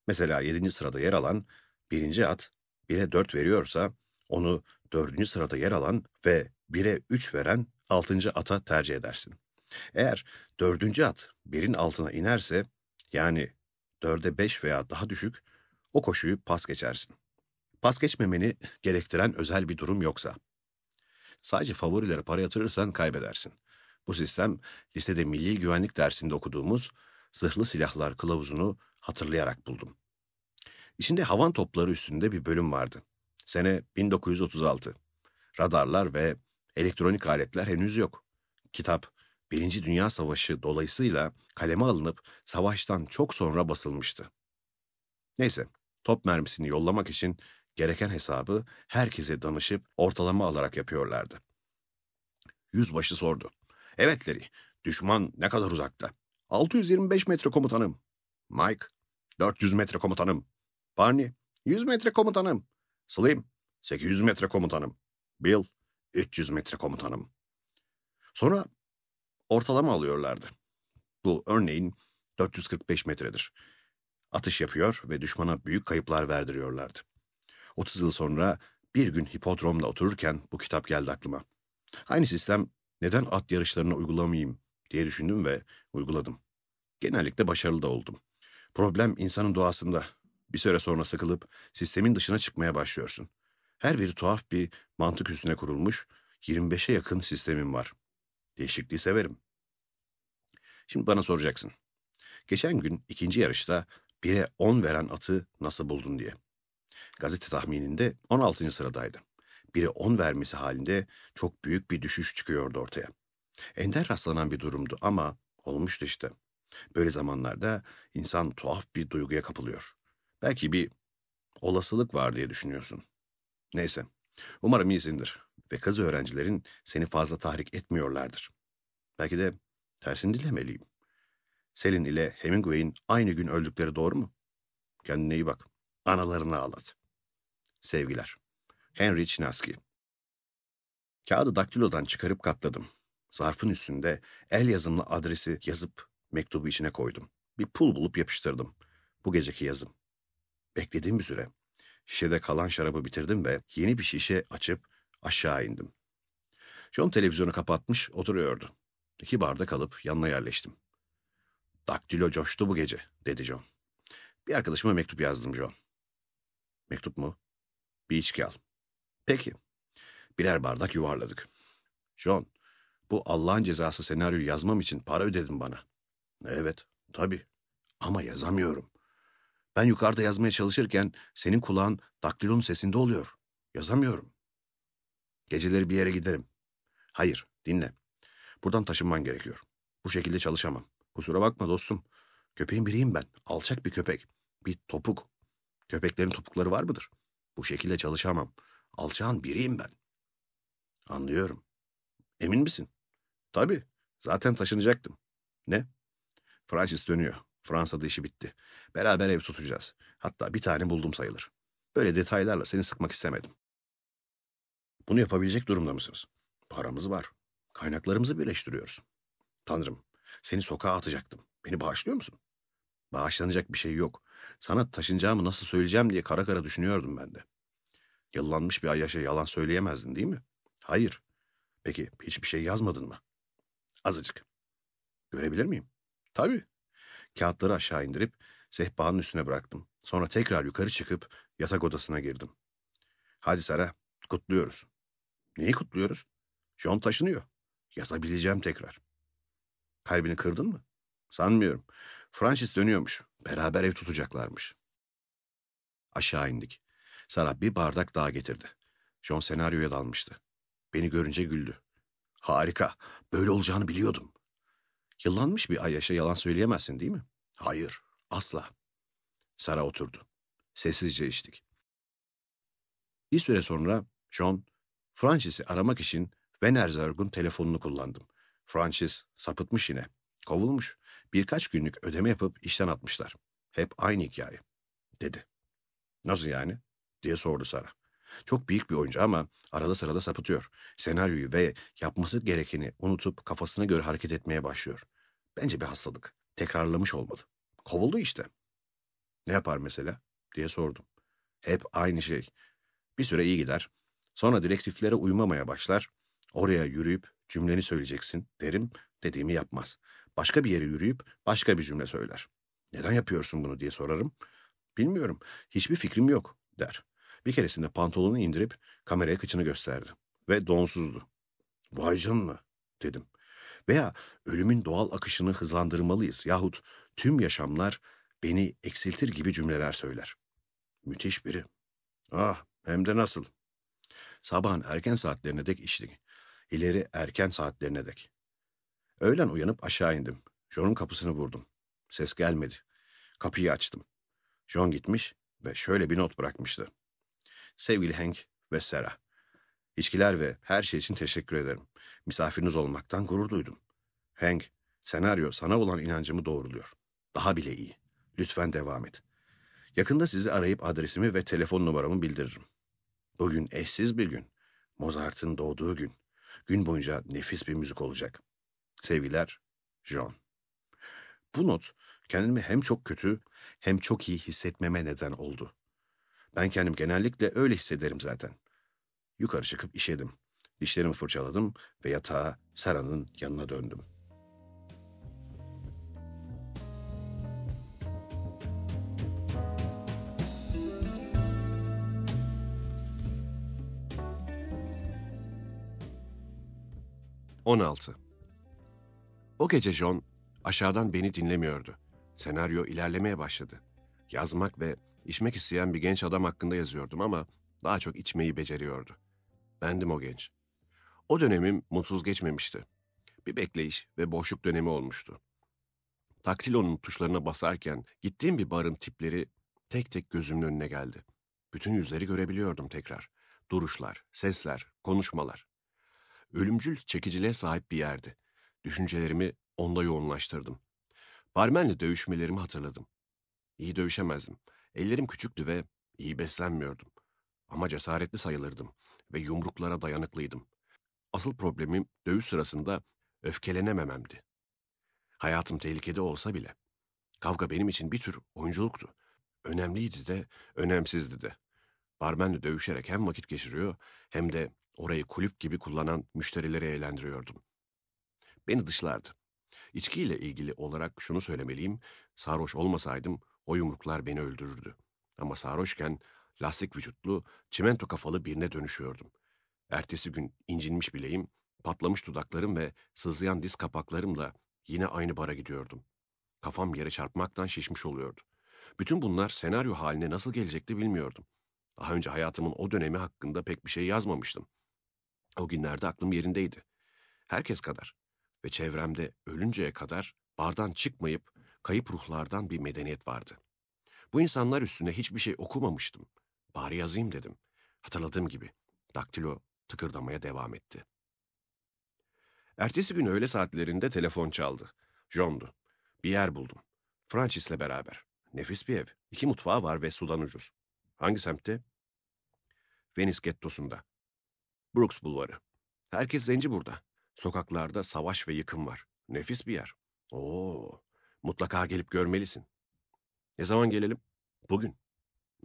Mesela 7. sırada yer alan birinci at 1'e 4 veriyorsa onu 4. sırada yer alan ve 1'e 3 veren 6. ata tercih edersin. Eğer 4. at 1'in altına inerse yani 4'e 5 veya daha düşük o koşuyu pas geçersin. Pas geçmemeni gerektiren özel bir durum yoksa. Sadece favorilere para yatırırsan kaybedersin. Bu sistem lisede milli güvenlik dersinde okuduğumuz zırhlı silahlar kılavuzunu hatırlayarak buldum. İçinde havan topları üstünde bir bölüm vardı. Sene 1936. Radarlar ve elektronik aletler henüz yok. Kitap, Birinci Dünya Savaşı dolayısıyla kaleme alınıp savaştan çok sonra basılmıştı. Neyse, top mermisini yollamak için gereken hesabı herkese danışıp ortalama alarak yapıyorlardı. Yüzbaşı sordu. Evet Larry, düşman ne kadar uzakta? 625 metre komutanım. Mike, 400 metre komutanım. Barney, 100 metre komutanım. Slim, 800 metre komutanım. Bill, 300 metre komutanım. Sonra ortalama alıyorlardı. Bu örneğin 445 metredir. Atış yapıyor ve düşmana büyük kayıplar verdiriyorlardı. 30 yıl sonra bir gün hipodromda otururken bu kitap geldi aklıma. Aynı sistem neden at yarışlarına uygulamayayım diye düşündüm ve uyguladım. Genellikle başarılı da oldum. Problem insanın doğasında. Bir süre sonra sıkılıp sistemin dışına çıkmaya başlıyorsun. Her biri tuhaf bir mantık üstüne kurulmuş 25'e yakın sistemim var. Değişikliği severim. Şimdi bana soracaksın. Geçen gün ikinci yarışta 1'e 10 veren atı nasıl buldun diye. Gazete tahmininde 16. sıradaydı. 1'e 10 vermesi halinde çok büyük bir düşüş çıkıyordu ortaya. Ender rastlanan bir durumdu ama olmuştu işte. Böyle zamanlarda insan tuhaf bir duyguya kapılıyor. Belki bir olasılık var diye düşünüyorsun. Neyse, umarım iyisindir ve kız öğrencilerin seni fazla tahrik etmiyorlardır. Belki de tersini dilemeliyim. Selin ile Hemingway'in aynı gün öldükleri doğru mu? Kendine iyi bak. Analarını ağlat. Sevgiler. Henry Chinaski Kağıdı daktilodan çıkarıp katladım. Zarfın üstünde el yazımlı adresi yazıp mektubu içine koydum. Bir pul bulup yapıştırdım. Bu geceki yazım. Beklediğim bir süre. Şişede kalan şarabı bitirdim ve yeni bir şişe açıp aşağı indim. John televizyonu kapatmış oturuyordu. İki bardak alıp yanına yerleştim. Daktilo coştu bu gece, dedi John. Bir arkadaşıma mektup yazdım John. Mektup mu? Bir içki al. Peki. Birer bardak yuvarladık. John, bu Allah'ın cezası senaryoyu yazmam için para ödedin bana. Evet, tabii. Ama yazamıyorum. Ben yukarıda yazmaya çalışırken senin kulağın daktilonun sesinde oluyor. Yazamıyorum. Geceleri bir yere giderim. Hayır, dinle. Buradan taşınman gerekiyor. Bu şekilde çalışamam. Kusura bakma dostum. Köpeğin biriyim ben. Alçak bir köpek. Bir topuk. Köpeklerin topukları var mıdır? Bu şekilde çalışamam. Alçağın biriyim ben. Anlıyorum. Emin misin? Tabii. Zaten taşınacaktım. Ne? Francis dönüyor. Fransa'da işi bitti. Beraber ev tutacağız. Hatta bir tane buldum sayılır. Böyle detaylarla seni sıkmak istemedim. Bunu yapabilecek durumda mısınız? Paramız var. Kaynaklarımızı birleştiriyoruz. Tanrım, seni sokağa atacaktım. Beni bağışlıyor musun? Bağışlanacak bir şey yok. Sana taşınacağımı nasıl söyleyeceğim diye kara kara düşünüyordum ben de. Yıllanmış bir Ayyaş'a yalan söyleyemezdin değil mi? Hayır. Peki hiçbir şey yazmadın mı? Azıcık. Görebilir miyim? Tabii. Kağıtları aşağı indirip sehpanın üstüne bıraktım. Sonra tekrar yukarı çıkıp yatak odasına girdim. Hadi Sara, kutluyoruz. Neyi kutluyoruz? John taşınıyor. Yazabileceğim tekrar. Kalbini kırdın mı? Sanmıyorum. Francis dönüyormuş. Beraber ev tutacaklarmış. Aşağı indik. Sara bir bardak daha getirdi. John senaryoya dalmıştı. Beni görünce güldü. Harika. Böyle olacağını biliyordum. Yıllanmış bir Ayyaş'a yalan söyleyemezsin değil mi? Hayır. Asla. Sara oturdu. Sessizce içtik. Bir süre sonra John, Francis'i aramak için Venerzerg'un telefonunu kullandım. Francis sapıtmış yine. Kovulmuş. Birkaç günlük ödeme yapıp işten atmışlar. Hep aynı hikaye. Dedi. Nasıl yani? diye sordu Sara. Çok büyük bir oyuncu ama arada sırada sapıtıyor. Senaryoyu ve yapması gerekeni unutup kafasına göre hareket etmeye başlıyor. Bence bir hastalık. Tekrarlamış olmalı. Kovuldu işte. Ne yapar mesela? diye sordum. Hep aynı şey. Bir süre iyi gider. Sonra direktiflere uymamaya başlar. Oraya yürüyüp cümleni söyleyeceksin derim. Dediğimi yapmaz. Başka bir yere yürüyüp başka bir cümle söyler. Neden yapıyorsun bunu diye sorarım. Bilmiyorum. Hiçbir fikrim yok der. Bir keresinde pantolonu indirip kameraya kıçını gösterdi. Ve donsuzdu. Vay canına dedim. Veya ölümün doğal akışını hızlandırmalıyız yahut tüm yaşamlar beni eksiltir gibi cümleler söyler. Müthiş biri. Ah hem de nasıl. Sabahın erken saatlerine dek içtik. İleri erken saatlerine dek. Öğlen uyanıp aşağı indim. John'un kapısını vurdum. Ses gelmedi. Kapıyı açtım. John gitmiş ve şöyle bir not bırakmıştı. Sevgili Hank ve Sarah. İçkiler ve her şey için teşekkür ederim. Misafiriniz olmaktan gurur duydum. Hank, senaryo sana olan inancımı doğruluyor. Daha bile iyi. Lütfen devam et. Yakında sizi arayıp adresimi ve telefon numaramı bildiririm. Bugün eşsiz bir gün. Mozart'ın doğduğu gün. Gün boyunca nefis bir müzik olacak. Sevgiler, John. Bu not kendimi hem çok kötü hem çok iyi hissetmeme neden oldu. Ben kendim genellikle öyle hissederim zaten. Yukarı çıkıp işedim. Dişlerimi fırçaladım ve yatağa Sara'nın yanına döndüm. On altı. O gece John aşağıdan beni dinlemiyordu. Senaryo ilerlemeye başladı. Yazmak ve içmek isteyen bir genç adam hakkında yazıyordum ama daha çok içmeyi beceriyordu. Bendim o genç. O dönemim mutsuz geçmemişti. Bir bekleyiş ve boşluk dönemi olmuştu. Taktilonun tuşlarına basarken gittiğim bir barın tipleri tek tek gözümün önüne geldi. Bütün yüzleri görebiliyordum tekrar. Duruşlar, sesler, konuşmalar. Ölümcül çekiciliğe sahip bir yerdi. Düşüncelerimi onda yoğunlaştırdım. Barmenle dövüşmelerimi hatırladım. İyi dövüşemezdim. Ellerim küçüktü ve iyi beslenmiyordum. Ama cesaretli sayılırdım ve yumruklara dayanıklıydım. Asıl problemim dövüş sırasında öfkelenemememdi. Hayatım tehlikede olsa bile. Kavga benim için bir tür oyunculuktu. Önemliydi de, önemsizdi de. Barmenle dövüşerek hem vakit geçiriyor hem de orayı kulüp gibi kullanan müşterileri eğlendiriyordum. Beni dışlardı. İçkiyle ilgili olarak şunu söylemeliyim, sarhoş olmasaydım o yumruklar beni öldürürdü. Ama sarhoşken lastik vücutlu, çimento kafalı birine dönüşüyordum. Ertesi gün incinmiş bileğim, patlamış dudaklarım ve sızlayan diz kapaklarımla yine aynı bara gidiyordum. Kafam yere çarpmaktan şişmiş oluyordu. Bütün bunlar senaryo haline nasıl gelecekti bilmiyordum. Daha önce hayatımın o dönemi hakkında pek bir şey yazmamıştım. O günlerde aklım yerindeydi. Herkes kadar ve çevremde ölünceye kadar bardan çıkmayıp kayıp ruhlardan bir medeniyet vardı. Bu insanlar üstüne hiçbir şey okumamıştım. Bari yazayım dedim. Hatırladığım gibi daktilo tıkırdamaya devam etti. Ertesi gün öğle saatlerinde telefon çaldı. John'du. Bir yer buldum. Francis'le beraber. Nefis bir ev. İki mutfağı var ve sudan ucuz. Hangi semtte? Venice Gettosu'nda. Brooks Bulvarı. Herkes zenci burada. Sokaklarda savaş ve yıkım var. Nefis bir yer. Oo,
Mutlaka gelip görmelisin. Ne zaman gelelim? Bugün.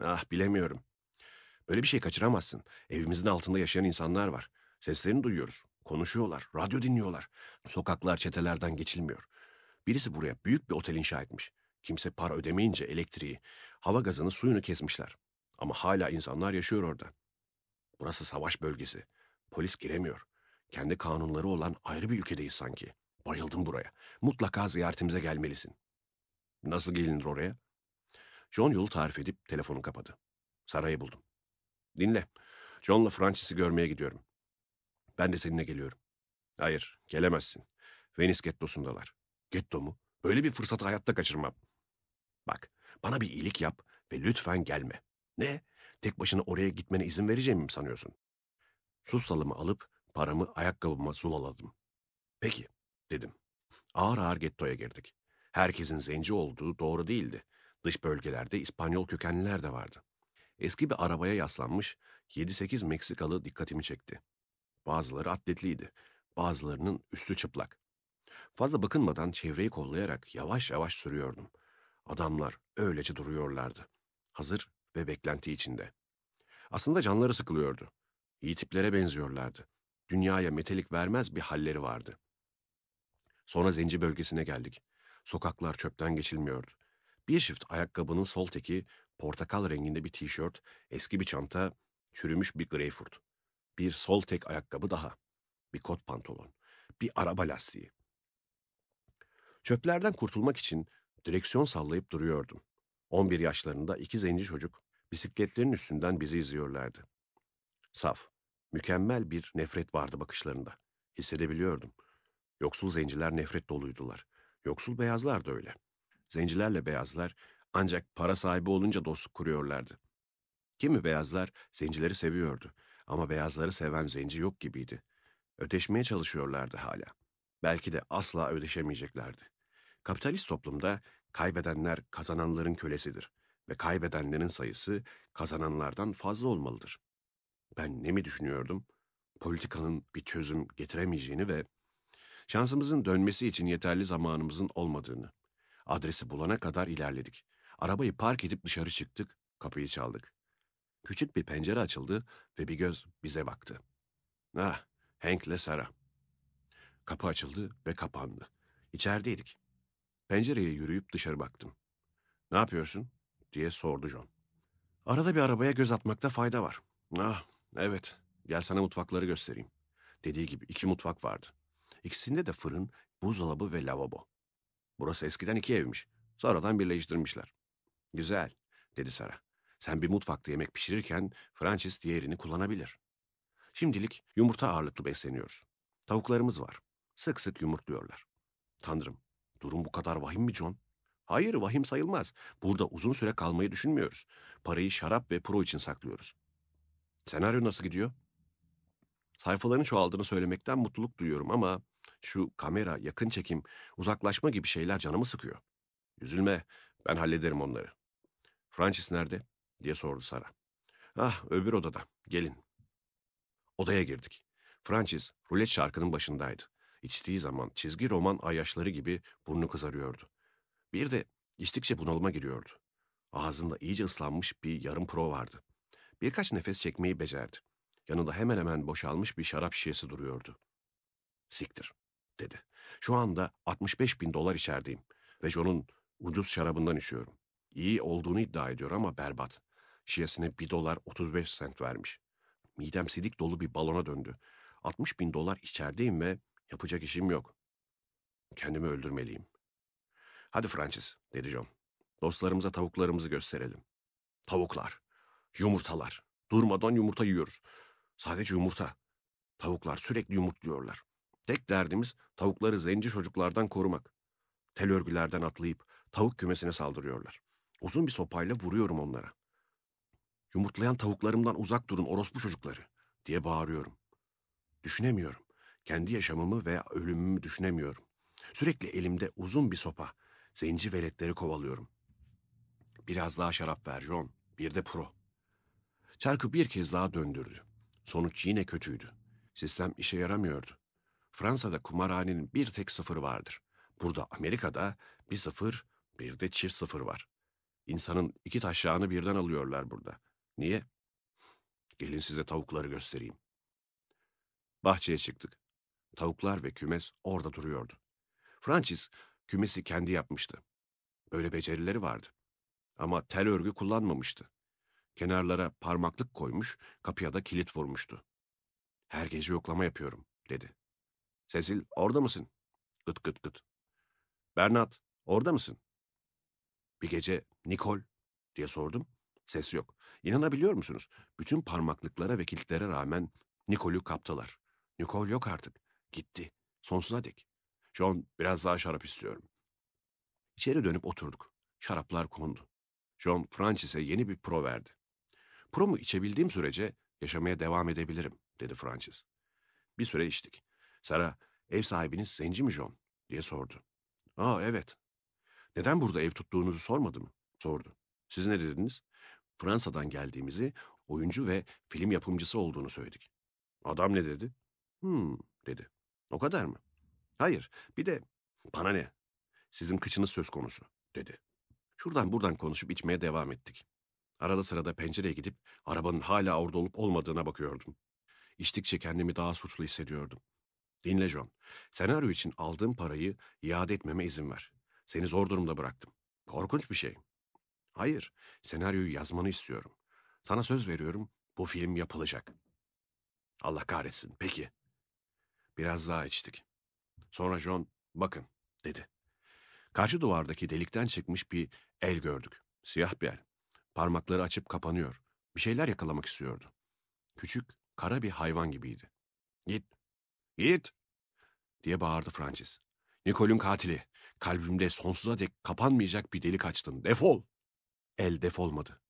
Ah bilemiyorum. Böyle bir şey kaçıramazsın. Evimizin altında yaşayan insanlar var. Seslerini duyuyoruz. Konuşuyorlar, radyo dinliyorlar. Sokaklar çetelerden geçilmiyor. Birisi buraya büyük bir otel inşa etmiş. Kimse para ödemeyince elektriği, hava gazını, suyunu kesmişler. Ama hala insanlar yaşıyor orada. Burası savaş bölgesi. Polis giremiyor. Kendi kanunları olan ayrı bir ülkedeyiz sanki. Bayıldım buraya. Mutlaka ziyaretimize gelmelisin. Nasıl gelinir oraya? John yolu tarif edip telefonu kapadı. Sarayı buldum. Dinle. John'la Francis'i görmeye gidiyorum. Ben de seninle geliyorum. Hayır, gelemezsin. Venice gettosundalar. Getto mu? Böyle bir fırsatı hayatta kaçırmam. Bak, bana bir iyilik yap ve lütfen gelme. Ne? Tek başına oraya gitmene izin vereceğimi mi sanıyorsun? Susalımı alıp paramı ayakkabıma zulaladım. Peki, dedim. Ağır ağır gettoya girdik. Herkesin zenci olduğu doğru değildi. Dış bölgelerde İspanyol kökenliler de vardı. Eski bir arabaya yaslanmış 7-8 Meksikalı dikkatimi çekti. Bazıları atletliydi, bazılarının üstü çıplak. Fazla bakınmadan çevreyi kollayarak yavaş yavaş sürüyordum. Adamlar öylece duruyorlardı. Hazır ve beklenti içinde. Aslında canları sıkılıyordu. İyi tiplere benziyorlardı. Dünyaya metelik vermez bir halleri vardı. Sonra zenci bölgesine geldik. Sokaklar çöpten geçilmiyordu. Bir çift ayakkabının sol teki portakal renginde bir tişört, eski bir çanta, çürümüş bir greyfurt. Bir sol tek ayakkabı daha. Bir kot pantolon. Bir araba lastiği. Çöplerden kurtulmak için direksiyon sallayıp duruyordum. 11 yaşlarında iki zenci çocuk bisikletlerin üstünden bizi izliyorlardı. Saf, mükemmel bir nefret vardı bakışlarında. Hissedebiliyordum. Yoksul zenciler nefret doluydular. Yoksul beyazlar da öyle. Zencilerle beyazlar ancak para sahibi olunca dostluk kuruyorlardı. Kimi beyazlar zencileri seviyordu ama beyazları seven zenci yok gibiydi. Ödeşmeye çalışıyorlardı hala. Belki de asla ödeşemeyeceklerdi. Kapitalist toplumda kaybedenler kazananların kölesidir ve kaybedenlerin sayısı kazananlardan fazla olmalıdır. Ben ne mi düşünüyordum? Politikanın bir çözüm getiremeyeceğini ve şansımızın dönmesi için yeterli zamanımızın olmadığını. Adresi bulana kadar ilerledik. Arabayı park edip dışarı çıktık, kapıyı çaldık. Küçük bir pencere açıldı ve bir göz bize baktı. Ah, Hank'le Sarah. Kapı açıldı ve kapandı. İçerideydik. Pencereye yürüyüp dışarı baktım. Ne yapıyorsun? diye sordu John. Arada bir arabaya göz atmakta fayda var. Ah, evet. Gel sana mutfakları göstereyim. Dediği gibi iki mutfak vardı. İkisinde de fırın, buzdolabı ve lavabo. Burası eskiden iki evmiş. Sonradan birleştirmişler. Güzel, dedi Sara. Sen bir mutfakta yemek pişirirken Francis diğerini kullanabilir. Şimdilik yumurta ağırlıklı besleniyoruz. Tavuklarımız var. Sık sık yumurtluyorlar. Tanrım, durum bu kadar vahim mi John? Hayır, vahim sayılmaz. Burada uzun süre kalmayı düşünmüyoruz. Parayı şarap ve pro için saklıyoruz. Senaryo nasıl gidiyor? Sayfaların çoğaldığını söylemekten mutluluk duyuyorum ama şu kamera, yakın çekim, uzaklaşma gibi şeyler canımı sıkıyor. Üzülme, ben hallederim onları. Francis nerede? diye sordu Sara. Ah, öbür odada. Gelin. Odaya girdik. Francis, rulet şarkının başındaydı. İçtiği zaman çizgi roman ayyaşları gibi burnu kızarıyordu. Bir de içtikçe bunalıma giriyordu. Ağzında iyice ıslanmış bir yarım pro vardı. Birkaç nefes çekmeyi becerdi. Yanında hemen hemen boşalmış bir şarap şişesi duruyordu. Siktir, dedi. Şu anda 65 bin dolar içerideyim ve John'un ucuz şarabından içiyorum. İyi olduğunu iddia ediyor ama berbat. Şişesine 1 dolar 35 sent vermiş. Midem sidik dolu bir balona döndü. 60 bin dolar içerideyim ve yapacak işim yok. Kendimi öldürmeliyim. Hadi Francis, dedi John. Dostlarımıza tavuklarımızı gösterelim. Tavuklar, yumurtalar. Durmadan yumurta yiyoruz. Sadece yumurta. Tavuklar sürekli yumurtluyorlar. Tek derdimiz tavukları zenci çocuklardan korumak. Tel örgülerden atlayıp tavuk kümesine saldırıyorlar. Uzun bir sopayla vuruyorum onlara. Yumurtlayan tavuklarımdan uzak durun orospu çocukları diye bağırıyorum. Düşünemiyorum. Kendi yaşamımı veya ölümümü düşünemiyorum. Sürekli elimde uzun bir sopa. Zenci veletleri kovalıyorum. Biraz daha şarap ver John. Bir de pro. Çarkı bir kez daha döndürdü. Sonuç yine kötüydü. Sistem işe yaramıyordu. Fransa'da kumarhanenin bir tek sıfırı vardır. Burada Amerika'da bir sıfır, bir de çift sıfır var. İnsanın iki taşağını birden alıyorlar burada. Niye? Gelin size tavukları göstereyim. Bahçeye çıktık. Tavuklar ve kümes orada duruyordu. Francis kümesi kendi yapmıştı. Böyle becerileri vardı. Ama tel örgü kullanmamıştı. Kenarlara parmaklık koymuş, kapıya da kilit vurmuştu. Her gece yoklama yapıyorum, dedi. Cecil, orada mısın? Gıt gıt gıt. Bernat, orada mısın? Bir gece, Nicole, diye sordum. Ses yok. İnanabiliyor musunuz? Bütün parmaklıklara ve kilitlere rağmen Nicole'u kaptılar. Nicole yok artık. Gitti. Sonsuza dek. John, biraz daha şarap istiyorum. İçeri dönüp oturduk. Şaraplar kondu. John, Francis'e yeni bir pro verdi. Promu içebildiğim sürece yaşamaya devam edebilirim, dedi Francis. Bir süre içtik. Sara, ev sahibiniz zenci mi John? diye sordu. Aa evet. Neden burada ev tuttuğunuzu sormadı mı? Sordu. Siz ne dediniz? Fransa'dan geldiğimizi, oyuncu ve film yapımcısı olduğunu söyledik. Adam ne dedi? Hmm, dedi. O kadar mı? Hayır, bir de bana ne? Sizin kıçınız söz konusu, dedi. Şuradan buradan konuşup içmeye devam ettik. Arada sırada pencereye gidip arabanın hala orada olup olmadığına bakıyordum. İçtikçe kendimi daha suçlu hissediyordum. Dinle John, senaryo için aldığım parayı iade etmeme izin ver. Seni zor durumda bıraktım. Korkunç bir şey. Hayır, senaryoyu yazmanı istiyorum. Sana söz veriyorum, bu film yapılacak. Allah kahretsin, peki. Biraz daha içtik. Sonra John, bakın, dedi. Karşı duvardaki delikten çıkmış bir el gördük. Siyah bir el. Parmakları açıp kapanıyor. Bir şeyler yakalamak istiyordu. Küçük, kara bir hayvan gibiydi. Git, git, diye bağırdı Francis. Nicole'ün katili. Kalbimde sonsuza dek kapanmayacak bir delik açtın. Defol! El defolmadı.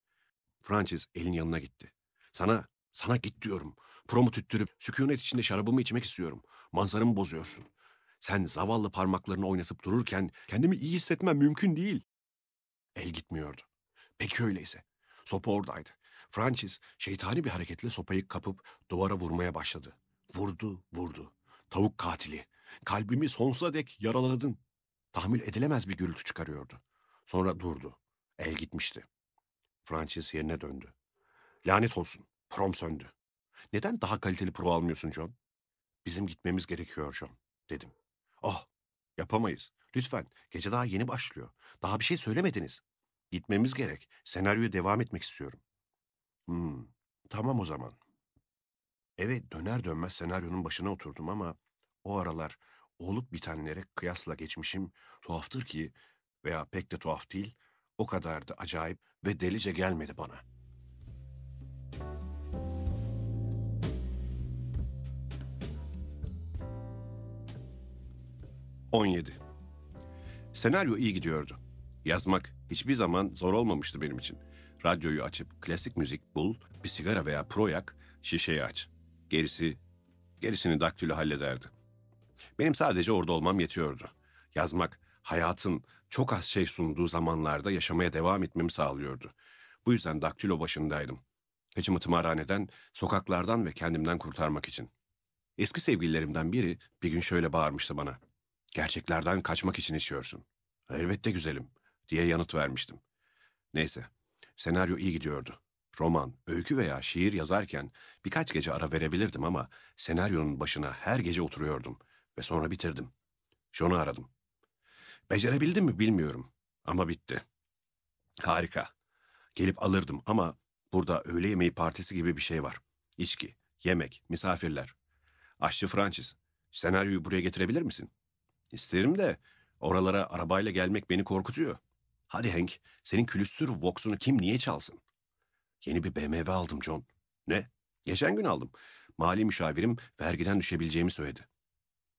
Francis elin yanına gitti. Sana, sana git diyorum. Promu tüttürüp sükunet içinde şarabımı içmek istiyorum. Manzaramı bozuyorsun. Sen zavallı parmaklarını oynatıp dururken kendimi iyi hissetmem mümkün değil. El gitmiyordu. Peki öyleyse. Sopa oradaydı. Francis şeytani bir hareketle sopayı kapıp duvara vurmaya başladı. Vurdu, vurdu. Tavuk katili. Kalbimi sonsuza dek yaraladın. Tahmin edilemez bir gürültü çıkarıyordu. Sonra durdu. El gitmişti. Francis yerine döndü. Lanet olsun. Prom söndü. Neden daha kaliteli prova almıyorsun John? Bizim gitmemiz gerekiyor John, dedim. Oh, yapamayız. Lütfen, gece daha yeni başlıyor. Daha bir şey söylemediniz. Gitmemiz gerek. Senaryoya devam etmek istiyorum. Hmm, tamam o zaman. Eve döner dönmez senaryonun başına oturdum ama o aralar olup bitenlere kıyasla geçmişim tuhaftır ki veya pek de tuhaf değil, o kadar da acayip ve delice gelmedi bana. On yedi. Senaryo iyi gidiyordu. Yazmak hiçbir zaman zor olmamıştı benim için. Radyoyu açıp klasik müzik bul, bir sigara veya pro yak, şişeyi aç. Gerisi, gerisini daktilo hallederdi. Benim sadece orada olmam yetiyordu. Yazmak, hayatın çok az şey sunduğu zamanlarda yaşamaya devam etmemi sağlıyordu. Bu yüzden daktilo başındaydım. Hıçımı tımarhaneden, sokaklardan ve kendimden kurtarmak için. Eski sevgililerimden biri bir gün şöyle bağırmıştı bana. Gerçeklerden kaçmak için içiyorsun. Elbette güzelim, diye yanıt vermiştim. Neyse, senaryo iyi gidiyordu. Roman, öykü veya şiir yazarken birkaç gece ara verebilirdim ama senaryonun başına her gece oturuyordum ve sonra bitirdim. John'u aradım. Becerebildim mi bilmiyorum ama bitti. Harika. Gelip alırdım ama burada öğle yemeği partisi gibi bir şey var. İçki, yemek, misafirler. Aşçı Francis, senaryoyu buraya getirebilir misin? İsterim de oralara arabayla gelmek beni korkutuyor. Hadi Hank, senin külüstür Vox'unu kim niye çalsın? Yeni bir BMW aldım John. Ne? Geçen gün aldım. Mali müşavirim vergiden düşebileceğimi söyledi.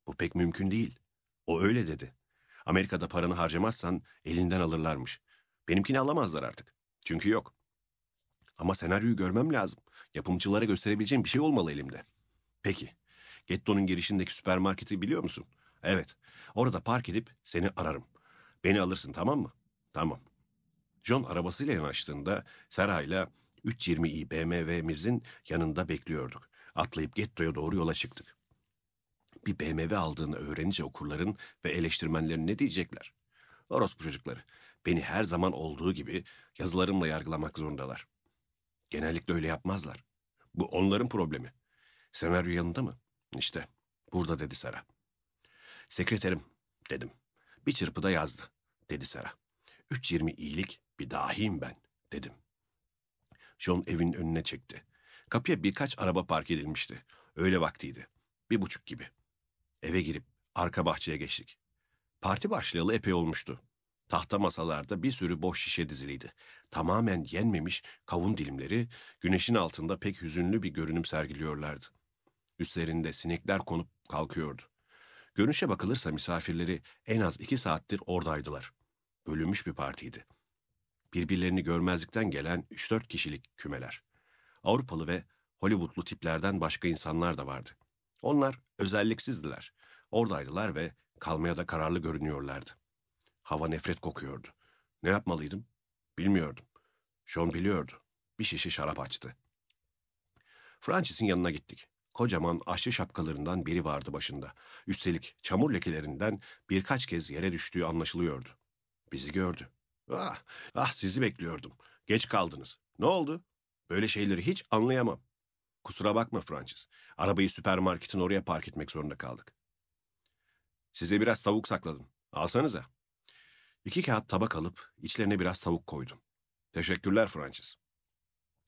Bu pek mümkün değil. O öyle dedi. Amerika'da paranı harcamazsan elinden alırlarmış. Benimkini alamazlar artık. Çünkü yok. Ama senaryoyu görmem lazım. Yapımcılara gösterebileceğim bir şey olmalı elimde. Peki. Getto'nun girişindeki süpermarketi biliyor musun? Evet. Orada park edip seni ararım. Beni alırsın tamam mı? Tamam. John arabasıyla yanaştığında Sarah'yla 320i BMW'mizin yanında bekliyorduk. Atlayıp gettoya doğru yola çıktık. Bir BMW aldığını öğrenince okurların ve eleştirmenlerin ne diyecekler? Orospu çocukları. Beni her zaman olduğu gibi yazılarımla yargılamak zorundalar. Genellikle öyle yapmazlar. Bu onların problemi. Senaryo yanında mı? İşte burada dedi Sara. Sekreterim dedim. Bir çırpıda yazdı dedi Sara. 3.20 iyilik bir dahiyim ben dedim. John evin önüne çekti. Kapıya birkaç araba park edilmişti. Öyle vaktiydi. Bir buçuk gibi. Eve girip arka bahçeye geçtik. Parti başlayalı epey olmuştu. Tahta masalarda bir sürü boş şişe diziliydi. Tamamen yenmemiş kavun dilimleri güneşin altında pek hüzünlü bir görünüm sergiliyorlardı. Üstlerinde sinekler konup kalkıyordu. Görünüşe bakılırsa misafirleri en az iki saattir oradaydılar. Bölünmüş bir partiydi. Birbirlerini görmezlikten gelen 3-4 kişilik kümeler. Avrupalı ve Hollywoodlu tiplerden başka insanlar da vardı. Onlar özelliksizdiler. Oradaydılar ve kalmaya da kararlı görünüyorlardı. Hava nefret kokuyordu. Ne yapmalıydım? Bilmiyordum. John biliyordu. Bir şişe şarap açtı. Francis'in yanına gittik. Kocaman aşçı şapkalarından biri vardı başında. Üstelik çamur lekelerinden birkaç kez yere düştüğü anlaşılıyordu. Bizi gördü. Ah, ah sizi bekliyordum. Geç kaldınız. Ne oldu? Böyle şeyleri hiç anlayamam. Kusura bakma Francis. Arabayı süpermarketin oraya park etmek zorunda kaldık. Size biraz tavuk sakladım. Alsanıza. İki kağıt tabak alıp içlerine biraz tavuk koydum. Teşekkürler Francis.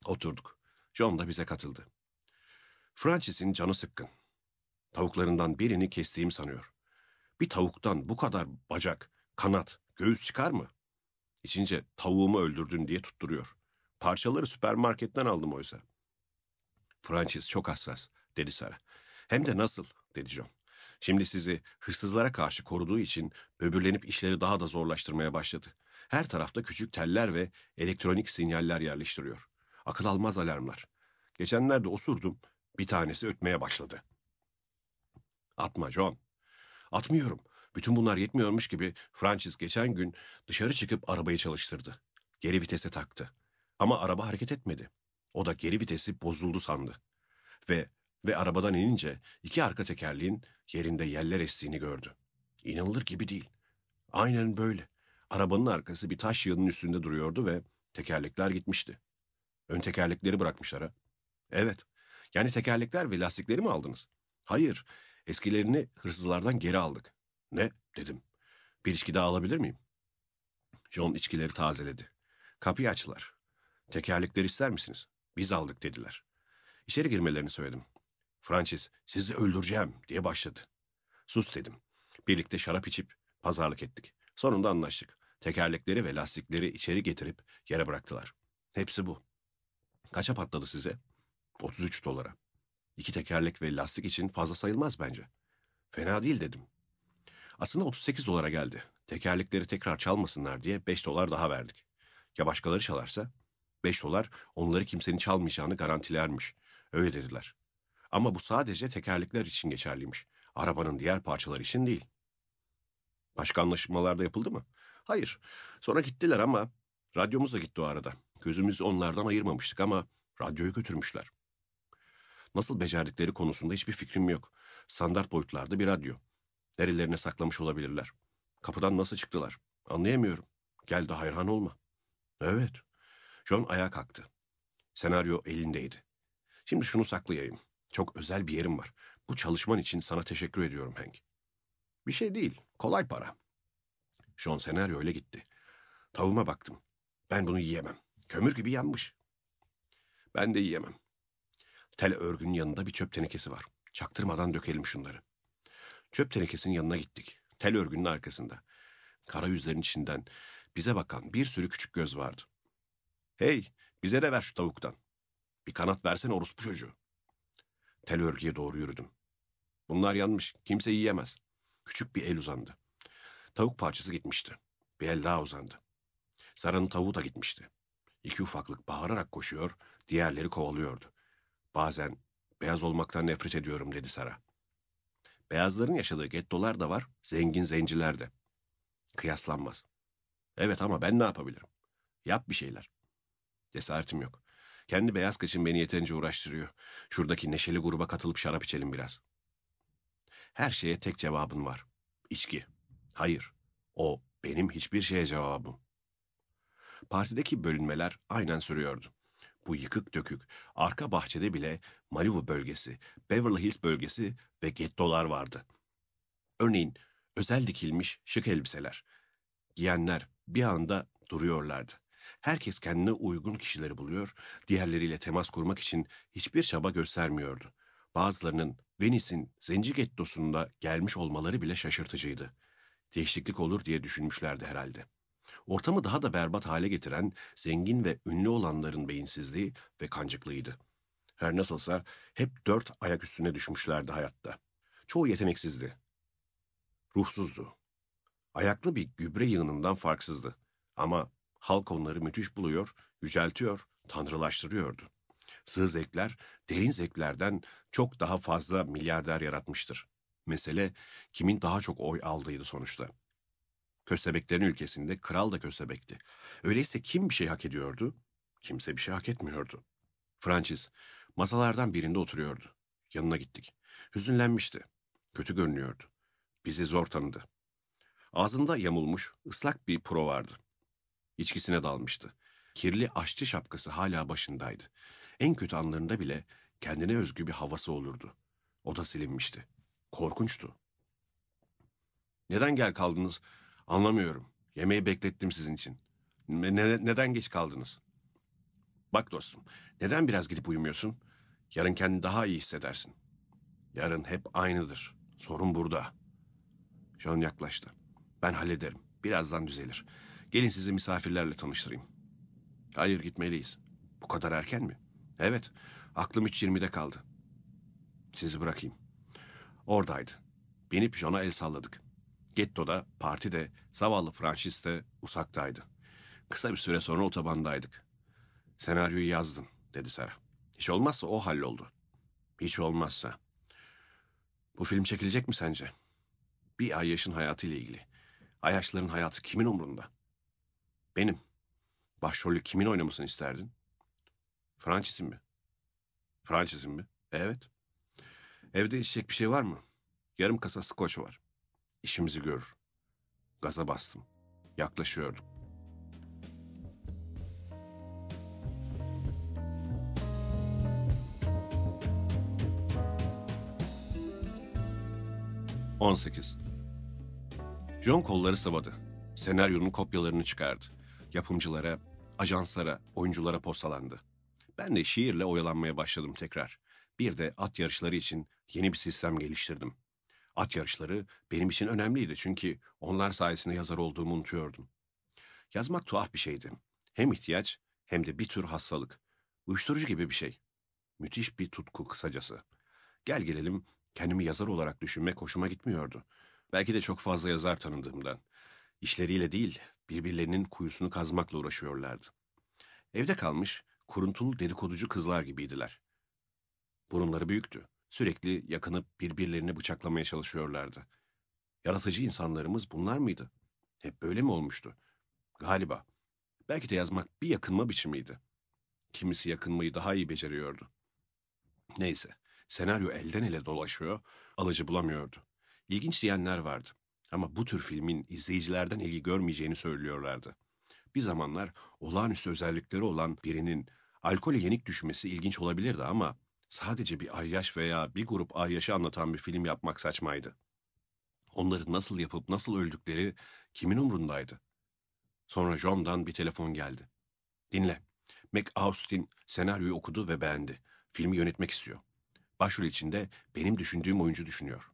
Oturduk. John da bize katıldı. Francis'in canı sıkkın. Tavuklarından birini kestiğim sanıyor. Bir tavuktan bu kadar bacak, kanat, göğüs çıkar mı? İçince tavuğumu öldürdün diye tutturuyor. Parçaları süpermarketten aldım oysa. Francis çok hassas, dedi Sara. Hem de nasıl, dedi John. Şimdi sizi hırsızlara karşı koruduğu için böbürlenip işleri daha da zorlaştırmaya başladı. Her tarafta küçük teller ve elektronik sinyaller yerleştiriyor. Akıl almaz alarmlar. Geçenlerde osurdum, bir tanesi ötmeye başladı. Atma John. Atmıyorum. Bütün bunlar yetmiyormuş gibi Francis geçen gün dışarı çıkıp arabayı çalıştırdı. Geri vitese taktı. Ama araba hareket etmedi. O da geri vitesi bozuldu sandı. Ve ve arabadan inince iki arka tekerleğin yerinde yeller estiğini gördü. İnanılır gibi değil. Aynen böyle. Arabanın arkası bir taş yığının üstünde duruyordu ve tekerlekler gitmişti. Ön tekerlekleri bırakmışlar ha. Evet. Yani tekerlekler ve lastikleri mi aldınız? Hayır. Eskilerini hırsızlardan geri aldık. Ne? dedim. Bir içki daha alabilir miyim? John içkileri tazeledi. Kapıyı açtılar. Tekerlekleri ister misiniz? Biz aldık dediler. İçeri girmelerini söyledim. Francis sizi öldüreceğim diye başladı. Sus dedim. Birlikte şarap içip pazarlık ettik. Sonunda anlaştık. Tekerlekleri ve lastikleri içeri getirip yere bıraktılar. Hepsi bu. Kaça patladı size? 33 dolara. İki tekerlek ve lastik için fazla sayılmaz bence. Fena değil dedim. Aslında 38 dolara geldi. Tekerlekleri tekrar çalmasınlar diye 5 dolar daha verdik. Ya başkaları çalarsa? 5 dolar onları kimsenin çalmayacağını garantilermiş. Öyle dediler. Ama bu sadece tekerlekler için geçerliymiş. Arabanın diğer parçaları için değil. Başka anlaşmalar da yapıldı mı? Hayır. Sonra gittiler ama radyomuz da gitti o arada. Gözümüzü onlardan ayırmamıştık ama radyoyu götürmüşler. Nasıl becerdikleri konusunda hiçbir fikrim yok. Standart boyutlarda bir radyo. Nerelerine saklamış olabilirler. Kapıdan nasıl çıktılar? Anlayamıyorum. Gel de hayran olma. Evet. John ayağa kalktı. Senaryo elindeydi. Şimdi şunu saklayayım. Çok özel bir yerim var. Bu çalışman için sana teşekkür ediyorum Hank. Bir şey değil. Kolay para. John senaryo öyle gitti. Tavuğuma baktım. Ben bunu yiyemem. Kömür gibi yanmış. Ben de yiyemem. Tel örgünün yanında bir çöp tenekesi var. Çaktırmadan dökelim şunları. Çöp tenekesinin yanına gittik. Tel örgünün arkasında. Kara yüzlerin içinden bize bakan bir sürü küçük göz vardı. Hey, bize de ver şu tavuktan. Bir kanat versene orospu çocuğu. Tel örgüye doğru yürüdüm. Bunlar yanmış, kimse yiyemez. Küçük bir el uzandı. Tavuk parçası gitmişti. Bir el daha uzandı. Sara'nın tavuğu da gitmişti. İki ufaklık bağırarak koşuyor, diğerleri kovalıyordu. Bazen beyaz olmaktan nefret ediyorum dedi Sara. Beyazların yaşadığı gettolar da var, zengin zenciler de. Kıyaslanmaz. Evet ama ben ne yapabilirim? Yap bir şeyler. Cesaretim yok. Kendi beyaz kışın beni yeterince uğraştırıyor. Şuradaki neşeli gruba katılıp şarap içelim biraz. Her şeye tek cevabın var. İçki. Hayır. O benim hiçbir şeye cevabım. Partideki bölünmeler aynen sürüyordu. Bu yıkık dökük, arka bahçede bile Malibu bölgesi, Beverly Hills bölgesi ve gettolar vardı. Örneğin özel dikilmiş şık elbiseler. Giyenler bir anda duruyorlardı. Herkes kendine uygun kişileri buluyor, diğerleriyle temas kurmak için hiçbir çaba göstermiyordu. Bazılarının Venice'in zenci gettosunda gelmiş olmaları bile şaşırtıcıydı. Değişiklik olur diye düşünmüşlerdi herhalde. Ortamı daha da berbat hale getiren zengin ve ünlü olanların beyinsizliği ve kancıklığıydı. Her nasılsa hep dört ayak üstüne düşmüşlerdi hayatta. Çoğu yeteneksizdi. Ruhsuzdu. Ayaklı bir gübre yığınından farksızdı. Ama halk onları müthiş buluyor, yüceltiyor, tanrılaştırıyordu. Sığ zevkler, derin zevklerden çok daha fazla milyarder yaratmıştır. Mesele kimin daha çok oy aldığıydı sonuçta. Köstebeklerin ülkesinde kral da köstebekti. Öyleyse kim bir şey hak ediyordu? Kimse bir şey hak etmiyordu. Francis masalardan birinde oturuyordu. Yanına gittik. Hüzünlenmişti. Kötü görünüyordu. Bizi zor tanıdı. Ağzında yamulmuş, ıslak bir pro vardı. İçkisine dalmıştı. Kirli aşçı şapkası hala başındaydı. En kötü anlarında bile kendine özgü bir havası olurdu. O da silinmişti. Korkunçtu. Neden gel kaldınız? Anlamıyorum. Yemeği beklettim sizin için. Ne- neden geç kaldınız? Bak dostum, neden biraz gidip uyumuyorsun? Yarın kendini daha iyi hissedersin. Yarın hep aynıdır. Sorun burada. John yaklaştı. Ben hallederim. Birazdan düzelir. Gelin sizi misafirlerle tanıştırayım. Hayır gitmeliyiz. Bu kadar erken mi? Evet. Aklım 3.20'de kaldı. Sizi bırakayım. Oradaydı. Binip John'a el salladık. Getto'da, partide, zavallı Francis de uzaktaydı. Kısa bir süre sonra otobandaydık. Senaryoyu yazdım, dedi Sara. Hiç olmazsa o halloldu. Hiç olmazsa. Bu film çekilecek mi sence? Bir Ayyaş'ın hayatıyla ilgili. Ayyaşların hayatı kimin umrunda? Benim. Başrolü kimin oynamasını isterdin? Francis'in mi? Francis'in mi? Evet. Evde içecek bir şey var mı? Yarım kasa skoç var. İşimizi görür. Gaza bastım. Yaklaşıyordum. On sekiz. John kolları sıvadı. Senaryonun kopyalarını çıkardı. Yapımcılara, ajanslara, oyunculara postalandı. Ben de şiirle oyalanmaya başladım tekrar. Bir de at yarışları için yeni bir sistem geliştirdim. At yarışları benim için önemliydi çünkü onlar sayesinde yazar olduğumu unutuyordum. Yazmak tuhaf bir şeydi. Hem ihtiyaç hem de bir tür hastalık. Uyuşturucu gibi bir şey. Müthiş bir tutku kısacası. Gel gelelim kendimi yazar olarak düşünmek hoşuma gitmiyordu. Belki de çok fazla yazar tanıdığımdan. İşleriyle değil, birbirlerinin kuyusunu kazmakla uğraşıyorlardı. Evde kalmış, kuruntulu dedikoducu kızlar gibiydiler. Burunları büyüktü. Sürekli yakınıp birbirlerini bıçaklamaya çalışıyorlardı. Yaratıcı insanlarımız bunlar mıydı? Hep böyle mi olmuştu? Galiba. Belki de yazmak bir yakınma biçimiydi. Kimisi yakınmayı daha iyi beceriyordu. Neyse, senaryo elden ele dolaşıyor, alıcı bulamıyordu. İlginç diyenler vardı. Ama bu tür filmin izleyicilerden ilgi görmeyeceğini söylüyorlardı. Bir zamanlar olağanüstü özellikleri olan birinin alkole yenik düşmesi ilginç olabilirdi ama sadece bir ayyaş veya bir grup ayyaşı anlatan bir film yapmak saçmaydı. Onları nasıl yapıp nasıl öldükleri kimin umrundaydı? Sonra John'dan bir telefon geldi. Dinle. Mac Austin senaryoyu okudu ve beğendi. Filmi yönetmek istiyor. Başrol içinde benim düşündüğüm oyuncu düşünüyor.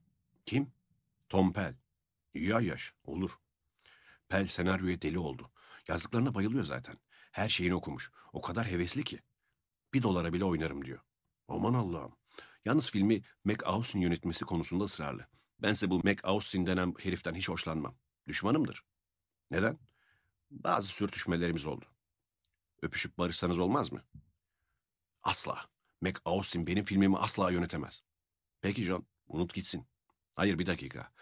Kim? Tom Pell. İyi ayyaş. Olur. Pell senaryoya deli oldu. Yazdıklarına bayılıyor zaten. Her şeyini okumuş. O kadar hevesli ki. Bir dolara bile oynarım diyor. Aman Allah'ım. Yalnız filmi Mac Austin yönetmesi konusunda ısrarlı. Bense bu Mac Austin denen heriften hiç hoşlanmam. Düşmanımdır. Neden? Bazı sürtüşmelerimiz oldu. Öpüşüp barışsanız olmaz mı? Asla. Mac Austin benim filmimi asla yönetemez. Peki John, unut gitsin. Hayır bir dakika.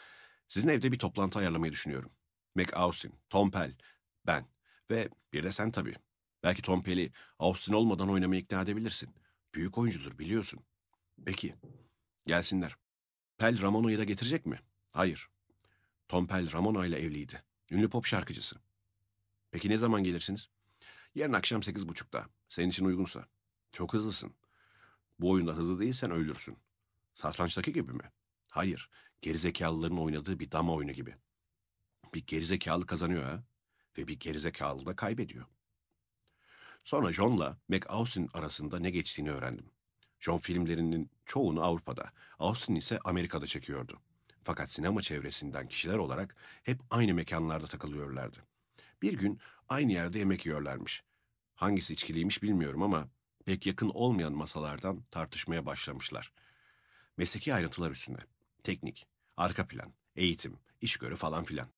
Sizin evde bir toplantı ayarlamayı düşünüyorum. Mac Austin, Tom Pell, ben ve bir de sen tabii. Belki Tom Pell'i Austin olmadan oynamayı ikna edebilirsin. Büyük oyuncudur biliyorsun. Peki, gelsinler. Pel Ramona'yı da getirecek mi? Hayır. Tom Pel Ramona ile evliydi. Ünlü pop şarkıcısı. Peki ne zaman gelirsiniz? Yarın akşam sekiz buçukta. Senin için uygunsa. Çok hızlısın. Bu oyunda hızlı değilsen ölürsün. Satrançtaki gibi mi? Hayır. Gerizekalıların oynadığı bir dama oyunu gibi. Bir gerizekalı kazanıyor ha. Ve bir gerizekalı da kaybediyor. Sonra John'la McAustin arasında ne geçtiğini öğrendim. John filmlerinin çoğunu Avrupa'da, Austin ise Amerika'da çekiyordu. Fakat sinema çevresinden kişiler olarak hep aynı mekanlarda takılıyorlardı. Bir gün aynı yerde yemek yiyorlarmış. Hangisi içkiliymiş bilmiyorum ama pek yakın olmayan masalardan tartışmaya başlamışlar. Mesleki ayrıntılar üstüne. Teknik, arka plan, eğitim, işgörü falan filan.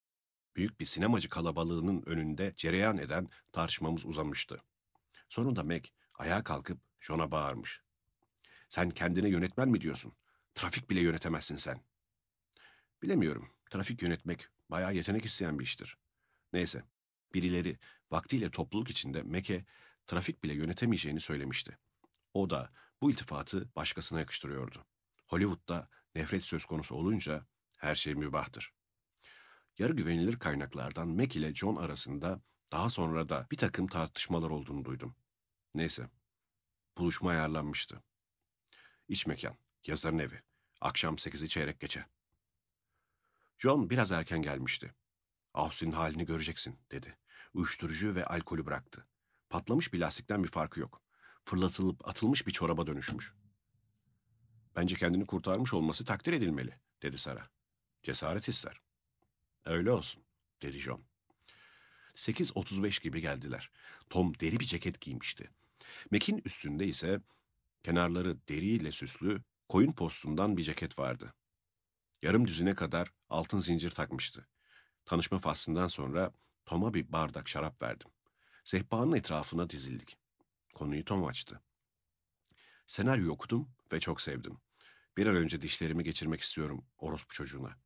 Büyük bir sinemacı kalabalığının önünde cereyan eden tartışmamız uzamıştı. Sonunda Mac ayağa kalkıp John'a bağırmış. Sen kendine yönetmen mi diyorsun? Trafik bile yönetemezsin sen. Bilemiyorum. Trafik yönetmek bayağı yetenek isteyen bir iştir. Neyse. Birileri vaktiyle topluluk içinde Mac'e trafik bile yönetemeyeceğini söylemişti. O da bu iltifatı başkasına yakıştırıyordu. Hollywood'da nefret söz konusu olunca her şey mübahtır. Yarı güvenilir kaynaklardan Mac ile John arasında daha sonra da bir takım tartışmalar olduğunu duydum. Neyse. Buluşma ayarlanmıştı. İç mekan, yazarın evi. Akşam sekizi çeyrek geçe. John biraz erken gelmişti. Austin'in halini göreceksin, dedi. Uyuşturucu ve alkolü bıraktı. Patlamış bir lastikten bir farkı yok. Fırlatılıp atılmış bir çoraba dönüşmüş. Bence kendini kurtarmış olması takdir edilmeli, dedi Sara. Cesaret ister. Öyle olsun, dedi John. 8.35 gibi geldiler. Tom deri bir ceket giymişti. Mac'in üstünde ise kenarları deriyle süslü koyun postundan bir ceket vardı. Yarım düzine kadar altın zincir takmıştı. Tanışma faslından sonra Tom'a bir bardak şarap verdim. Sehpanın etrafına dizildik. Konuyu Tom açtı. Senaryo okudum ve çok sevdim. Bir an önce dişlerimi geçirmek istiyorum orospu çocuğuna.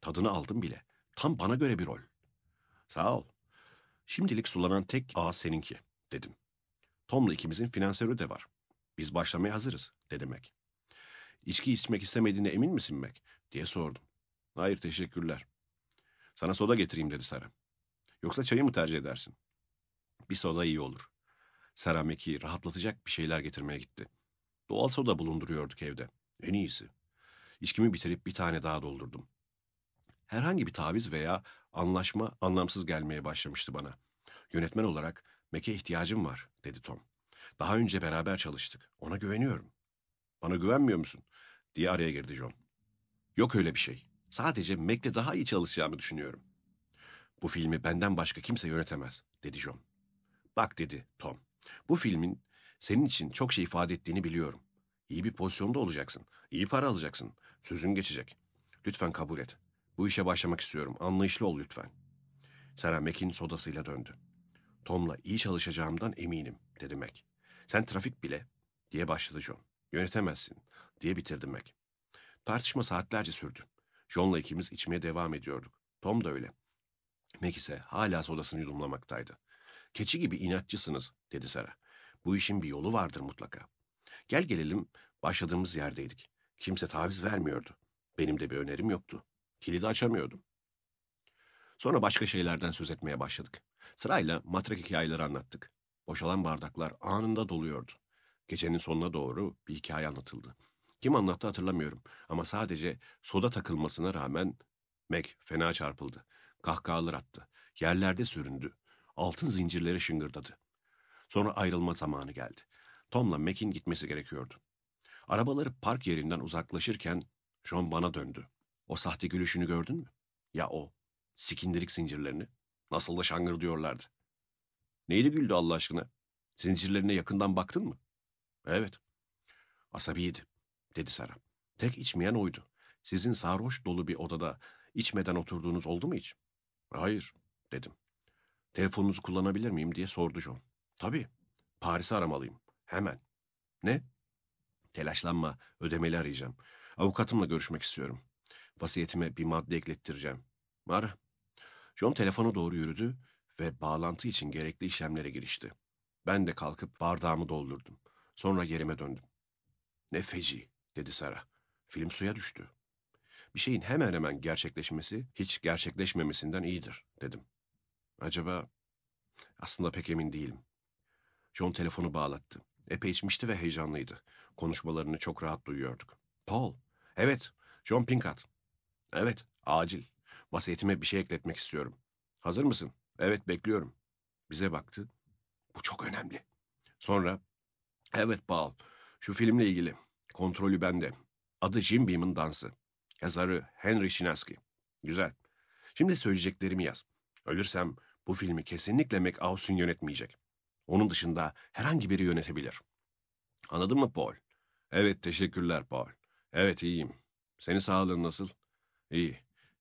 Tadını aldım bile. Tam bana göre bir rol. Sağ ol. Şimdilik sulanan tek ağ seninki, dedim. Tom'la ikimizin finansörü de var. Biz başlamaya hazırız, dedi Mac. İçki içmek istemediğine emin misin Mac? diye sordum. Hayır, teşekkürler. Sana soda getireyim dedi Sara. Yoksa çayı mı tercih edersin? Bir soda iyi olur. Sara Mac'i rahatlatacak bir şeyler getirmeye gitti. Doğal soda bulunduruyorduk evde. En iyisi. İçkimi bitirip bir tane daha doldurdum. Herhangi bir taviz veya anlaşma anlamsız gelmeye başlamıştı bana. Yönetmen olarak Mac'e ihtiyacım var, dedi Tom. Daha önce beraber çalıştık. Ona güveniyorum. Bana güvenmiyor musun? diye araya girdi John. Yok öyle bir şey. Sadece Mac'le daha iyi çalışacağımı düşünüyorum. Bu filmi benden başka kimse yönetemez, dedi John. Bak dedi Tom. Bu filmin senin için çok şey ifade ettiğini biliyorum. İyi bir pozisyonda olacaksın. İyi para alacaksın. Sözün geçecek. Lütfen kabul et. Bu işe başlamak istiyorum. Anlayışlı ol lütfen. Sarah Mac'in sodasıyla döndü. Tom'la iyi çalışacağımdan eminim, dedi Mac. Sen trafik bile, diye başladı John. Yönetemezsin, diye bitirdi Mac. Tartışma saatlerce sürdü. John'la ikimiz içmeye devam ediyorduk. Tom da öyle. Mac ise hala sodasını yudumlamaktaydı. Keçi gibi inatçısınız, dedi Sarah. Bu işin bir yolu vardır mutlaka. Gel gelelim, başladığımız yerdeydik. Kimse taviz vermiyordu. Benim de bir önerim yoktu. Kilidi açamıyordum. Sonra başka şeylerden söz etmeye başladık. Sırayla matrak hikayeleri anlattık. Boşalan bardaklar anında doluyordu. Gecenin sonuna doğru bir hikaye anlatıldı. Kim anlattı hatırlamıyorum ama sadece soda takılmasına rağmen Mac fena çarpıldı. Kahkahalar attı. Yerlerde süründü. Altın zincirleri şıngırdadı. Sonra ayrılma zamanı geldi. Tom'la Mac'in gitmesi gerekiyordu. Arabaları park yerinden uzaklaşırken John bana döndü. O sahte gülüşünü gördün mü? Ya o, sikindirik zincirlerini. Nasıl da şangır diyorlardı. Neydi güldü Allah aşkına? Zincirlerine yakından baktın mı? Evet. Asabiydi, dedi Sara. Tek içmeyen oydu. Sizin sarhoş dolu bir odada içmeden oturduğunuz oldu mu hiç? Hayır, dedim. Telefonunuzu kullanabilir miyim diye sordu John. Tabii. Paris'i aramalıyım. Hemen. Ne? Telaşlanma, ödemeli arayacağım. Avukatımla görüşmek istiyorum. Vasiyetime bir madde eklettireceğim. Ara. John telefona doğru yürüdü ve bağlantı için gerekli işlemlere girişti. Ben de kalkıp bardağımı doldurdum. Sonra yerime döndüm. Ne feci, dedi Sara. Film suya düştü. Bir şeyin hemen hemen gerçekleşmesi hiç gerçekleşmemesinden iyidir dedim. Acaba aslında pek emin değilim. John telefonu bağlattı. Epey içmişti ve heyecanlıydı. Konuşmalarını çok rahat duyuyorduk. Paul. Evet. John Pinkat. Evet. Acil. Vasiyetime bir şey ekletmek istiyorum. Hazır mısın? Evet bekliyorum. Bize baktı. Bu çok önemli. Sonra evet Paul. Şu filmle ilgili. Kontrolü bende. Adı Jim Beam'in dansı. Yazarı Henry Chinaski. Güzel. Şimdi söyleyeceklerimi yaz. Ölürsem bu filmi kesinlikle Mac Austin yönetmeyecek. Onun dışında herhangi biri yönetebilir. Anladın mı Paul? Evet teşekkürler Paul. Evet iyiyim. Senin sağlığın nasıl? İyi.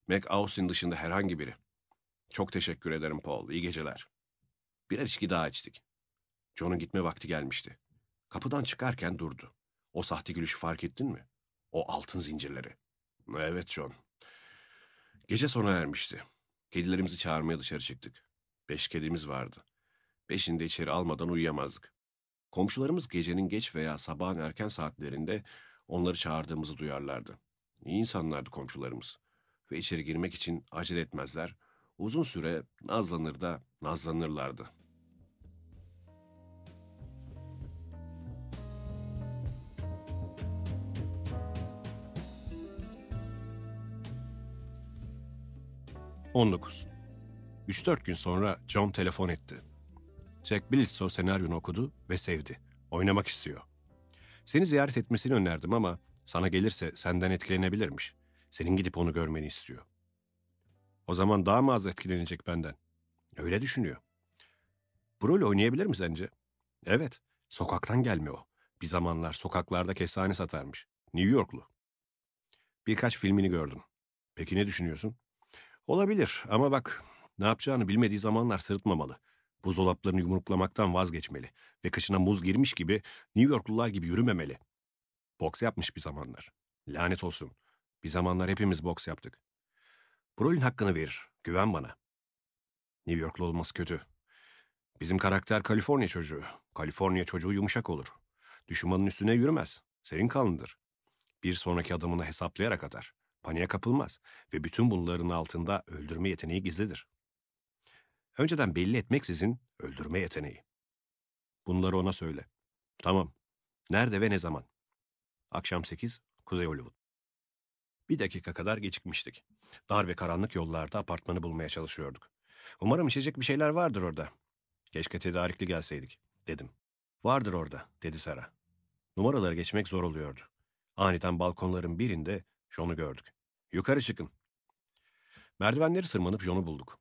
Mac Austin dışında herhangi biri. Çok teşekkür ederim Paul. İyi geceler. Birer içki daha içtik. John'un gitme vakti gelmişti. Kapıdan çıkarken durdu. O sahte gülüşü fark ettin mi? O altın zincirleri. Evet John. Gece sona ermişti. Kedilerimizi çağırmaya dışarı çıktık. Beş kedimiz vardı. Beşini de içeri almadan uyuyamazdık. Komşularımız gecenin geç veya sabahın erken saatlerinde onları çağırdığımızı duyarlardı. İyi insanlardı komşularımız. Ve içeri girmek için acele etmezler. Uzun süre nazlanır da nazlanırlardı. ...19. 3-4 gün sonra John telefon etti. Jack Bledsoe senaryonu okudu ve sevdi. Oynamak istiyor. Seni ziyaret etmesini önerdim ama sana gelirse senden etkilenebilirmiş. Senin gidip onu görmeni istiyor. O zaman daha mı az etkilenecek benden? Öyle düşünüyor. Bu rolü oynayabilir mi sence? Evet. Sokaktan gelme o. Bir zamanlar sokaklarda kestane satarmış. New Yorklu. Birkaç filmini gördüm. Peki ne düşünüyorsun? Olabilir ama bak ne yapacağını bilmediği zamanlar sırıtmamalı. Buzdolaplarını yumruklamaktan vazgeçmeli ve kışına muz girmiş gibi New Yorklular gibi yürümemeli. Boks yapmış bir zamanlar. Lanet olsun. Bir zamanlar hepimiz boks yaptık. Bu rolün hakkını verir. Güven bana. New Yorklu olması kötü. Bizim karakter Kaliforniya çocuğu. Kaliforniya çocuğu yumuşak olur. Düşmanın üstüne yürümez. Serin kanlıdır. Bir sonraki adımını hesaplayarak atar. Paniğe kapılmaz ve bütün bunların altında öldürme yeteneği gizlidir. Önceden belli etmeksizin öldürme yeteneği. Bunları ona söyle. Tamam. Nerede ve ne zaman? Akşam 8, Kuzey Hollywood. Bir dakika kadar gecikmiştik. Dar ve karanlık yollarda apartmanı bulmaya çalışıyorduk. Umarım içecek bir şeyler vardır orada. Keşke tedarikli gelseydik, dedim. Vardır orada, dedi Sara. Numaraları geçmek zor oluyordu. Aniden balkonların birinde John'u gördük. Yukarı çıkın. Merdivenleri tırmanıp John'u bulduk.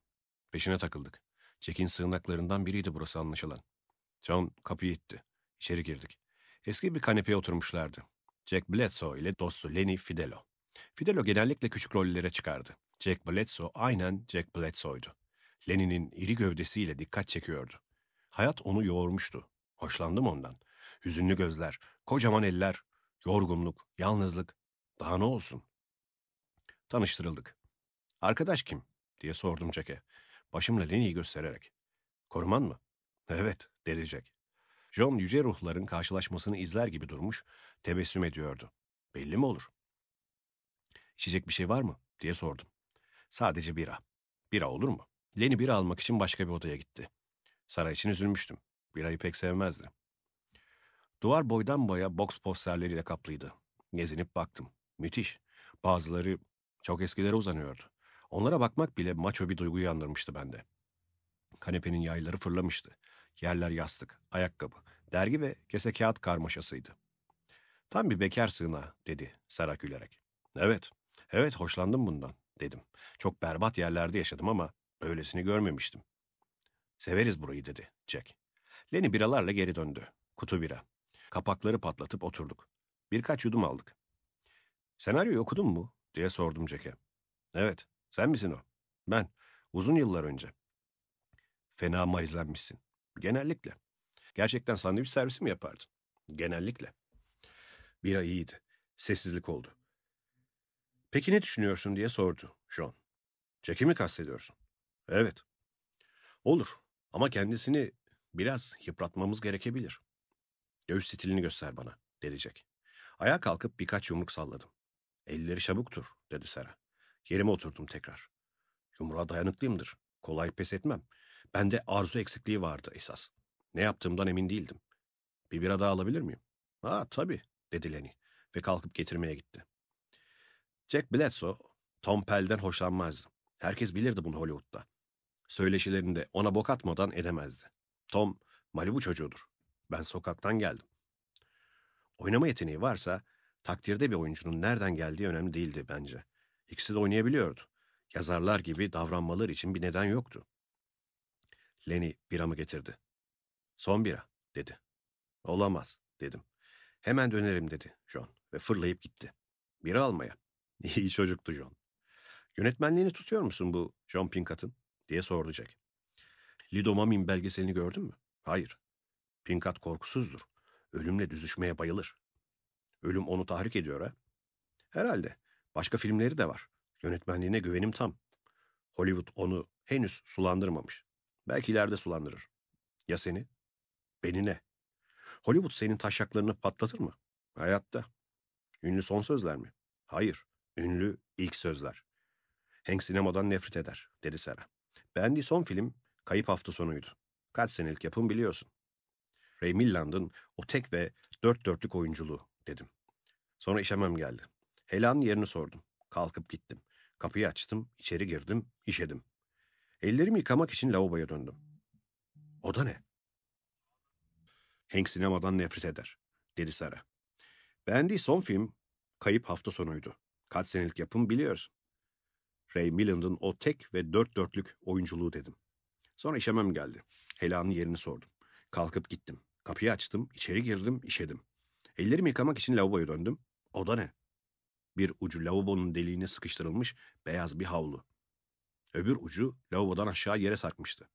Peşine takıldık. Jack'in sığınaklarından biriydi burası anlaşılan. John kapıyı itti. İçeri girdik. Eski bir kanepeye oturmuşlardı. Jack Bledsoe ile dostu Lenny Fidelo. Fidelo genellikle küçük rollere çıkardı. Jack Bledsoe aynen Jack Bledsoe'ydu. Lenny'nin iri gövdesiyle dikkat çekiyordu. Hayat onu yoğurmuştu. Hoşlandım ondan. Hüzünlü gözler, kocaman eller, yorgunluk, yalnızlık. Daha ne olsun? Tanıştırıldık. Arkadaş kim? diye sordum Jack'e. Başımla Lenny'yi göstererek. Koruman mı? Evet, dedi Jack. John yüce ruhların karşılaşmasını izler gibi durmuş, tebessüm ediyordu. Belli mi olur? İçecek bir şey var mı? diye sordum. Sadece bira. Bira olur mu? Lenny bira almak için başka bir odaya gitti. Sara için üzülmüştüm. Birayı pek sevmezdi. Duvar boydan boya boks posterleriyle kaplıydı. Gezinip baktım. Müthiş. Bazıları çok eskilere uzanıyordu. Onlara bakmak bile maço bir duygu uyandırmıştı bende. Kanepenin yayları fırlamıştı. Yerler yastık, ayakkabı, dergi ve kese kağıt karmaşasıydı. Tam bir bekar sığınağı, dedi Sara gülerek. Evet, evet hoşlandım bundan, dedim. Çok berbat yerlerde yaşadım ama öylesini görmemiştim. Severiz burayı, dedi Jack. Lenny biralarla geri döndü. Kutu bira. Kapakları patlatıp oturduk. Birkaç yudum aldık. Senaryoyu okudun mu? diye sordum Jack'e. Evet, sen misin o? Ben, uzun yıllar önce. Fena marizlenmişsin. Genellikle. Gerçekten sandviç servisi mi yapardın? Genellikle. Bira iyiydi. Sessizlik oldu. Peki ne düşünüyorsun diye sordu John. Jack'i mi kastediyorsun? Evet. Olur ama kendisini biraz yıpratmamız gerekebilir. Göğüs stilini göster bana, dedi Jack. Ayağa kalkıp birkaç yumruk salladım.
Elleri çabuktur, dedi Sera. Yerime oturdum tekrar. Yumruğa dayanıklıyımdır. Kolay pes etmem. Bende arzu eksikliği vardı esas. Ne yaptığımdan emin değildim. Bir bira daha alabilir miyim? Ha tabii, dedi Lenny ve kalkıp getirmeye gitti. Jack Bledsoe, Tom Pell'den hoşlanmazdı. Herkes bilirdi bunu Hollywood'da. Söyleşilerinde ona bok atmadan edemezdi. Tom, Malibu çocuğudur. Ben sokaktan geldim. Oynama yeteneği varsa takdirde bir oyuncunun nereden geldiği önemli değildi bence. İkisi de oynayabiliyordu. Yazarlar gibi davranmaları için bir neden yoktu. Lenny biramı getirdi. Son bira, dedi. Olamaz, dedim. Hemen dönerim, dedi John ve fırlayıp gitti. Bira almaya. İyi çocuktu John. Yönetmenliğini tutuyor musun bu John Pinkat'ın? diye sordu Jack. Lido Mamin belgeselini gördün mü? Hayır. Pinkat korkusuzdur. Ölümle düzüşmeye bayılır. Ölüm onu tahrik ediyor ha? Herhalde. Başka filmleri de var. Yönetmenliğine güvenim tam. Hollywood onu henüz sulandırmamış. Belki ileride sulandırır. Ya seni? Beni ne? Hollywood senin taşaklarını patlatır mı? Hayatta. Ünlü son sözler mi? Hayır. Ünlü ilk sözler. Hank sinemadan nefret eder, dedi Sera. Beğendiği son film Kayıp Hafta Sonu'ydu. Kaç senelik yapım biliyorsun. Ray Milland'ın o tek ve dört dörtlük oyunculuğu, dedim. Sonra işemem geldi. Helan'ın yerini sordum. Kalkıp gittim. Kapıyı açtım, içeri girdim, işedim. Ellerimi yıkamak için lavaboya döndüm. O da ne? Hank sinemadan nefret eder, dedi Sara. Beğendiği son film Kayıp Hafta Sonu'ydu. Kaç senelik yapım biliyorsun. Ray Milland'ın o tek ve dört dörtlük oyunculuğu dedim. Sonra işemem geldi. Hela'nın yerini sordum. Kalkıp gittim. Kapıyı açtım, içeri girdim, işedim. Ellerimi yıkamak için lavaboya döndüm. O da ne? Bir ucu lavabonun deliğine sıkıştırılmış beyaz bir havlu. Öbür ucu lavabodan aşağı yere sarkmıştı.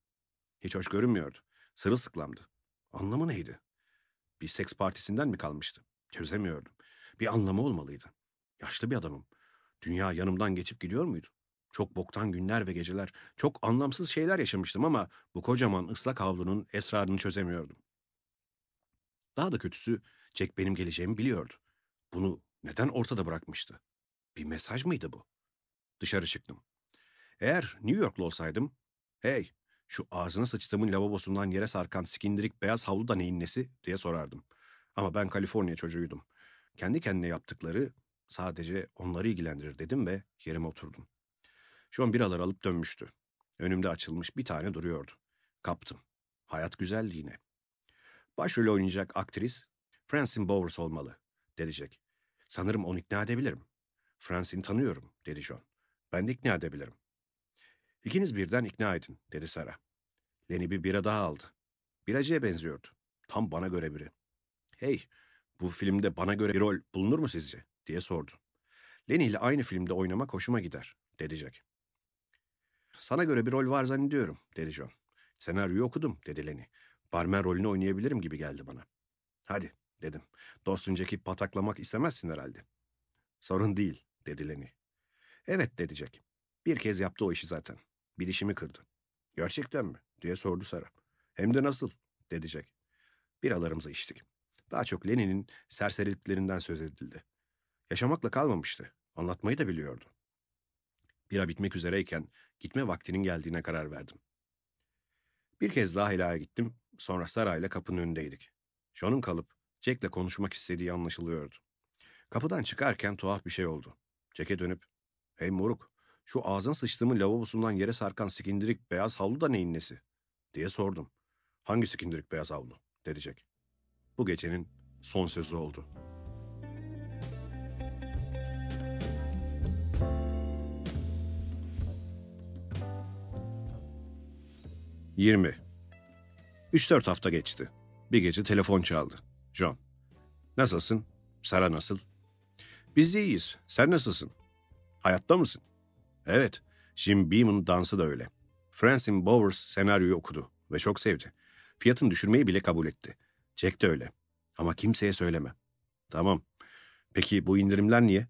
Hiç hoş görünmüyordu. Sırılsıklamdı. Anlamı neydi? Bir seks partisinden mi kalmıştı? Çözemiyordum. Bir anlamı olmalıydı. Yaşlı bir adamım. Dünya yanımdan geçip gidiyor muydu? Çok boktan günler ve geceler, çok anlamsız şeyler yaşamıştım ama bu kocaman ıslak havlunun esrarını çözemiyordum. Daha da kötüsü Jack benim geleceğimi biliyordu. Bunu neden ortada bırakmıştı? Bir mesaj mıydı bu? Dışarı çıktım. Eğer New Yorklu olsaydım, hey şu ağzına sıçtığımın lavabosundan yere sarkan sikindirik beyaz havlu da neyin nesi diye sorardım. Ama ben Kaliforniya çocuğuydum. Kendi kendine yaptıkları sadece onları ilgilendirir dedim ve yerime oturdum. John biralar alıp dönmüştü. Önümde açılmış bir tane duruyordu. Kaptım. Hayat güzeldi yine. Başrol oynayacak aktris Francine Bowers olmalı, dedi Jack. Sanırım onu ikna edebilirim. Francine'i tanıyorum, dedi John. Ben de ikna edebilirim. İkiniz birden ikna edin, dedi Sarah. Lenny bir bira daha aldı. Biracıya benziyordu. Tam bana göre biri. Hey, bu filmde bana göre bir rol bulunur mu sizce? Diye sordu. Lenny ile aynı filmde oynamak hoşuma gider, dedi Jack. Sana göre bir rol var zannediyorum, dedi John. Senaryoyu okudum, dedi Lenny. Barmen rolünü oynayabilirim gibi geldi bana. Hadi, dedim. Dostun Jack'i pataklamak istemezsin herhalde. Sorun değil, dedi Lenny. Evet, dedi Jack. Bir kez yaptı o işi zaten. Bir dişimi kırdı. Gerçekten mi? diye sordu Sara. Hem de nasıl, dedi Jack. Biralarımıza içtik. Daha çok Lenny'nin serseriliklerinden söz edildi. Yaşamakla kalmamıştı. Anlatmayı da biliyordu. Bira bitmek üzereyken gitme vaktinin geldiğine karar verdim. Bir kez daha helaya gittim. Sonra Saray'la kapının önündeydik. John'un kalıp Jack'le konuşmak istediği anlaşılıyordu. Kapıdan çıkarken tuhaf bir şey oldu. Jack'e dönüp, ''Hey moruk, şu ağzın sıçtığımın lavabosundan yere sarkan sikindirik beyaz havlu da neyin nesi?'' diye sordum. ''Hangi sikindirik beyaz havlu?'' dedi Jack. Bu gecenin son sözü oldu. Yirmi. Üç dört hafta geçti. Bir gece telefon çaldı. John. Nasılsın? Sara nasıl? Biz de iyiyiz. Sen nasılsın? Hayatta mısın? Evet. Jim Beam'ın dansı da öyle. Francine Bowers senaryoyu okudu ve çok sevdi. Fiyatını düşürmeyi bile kabul etti. Jack de öyle. Ama kimseye söyleme. Tamam. Peki bu indirimler niye?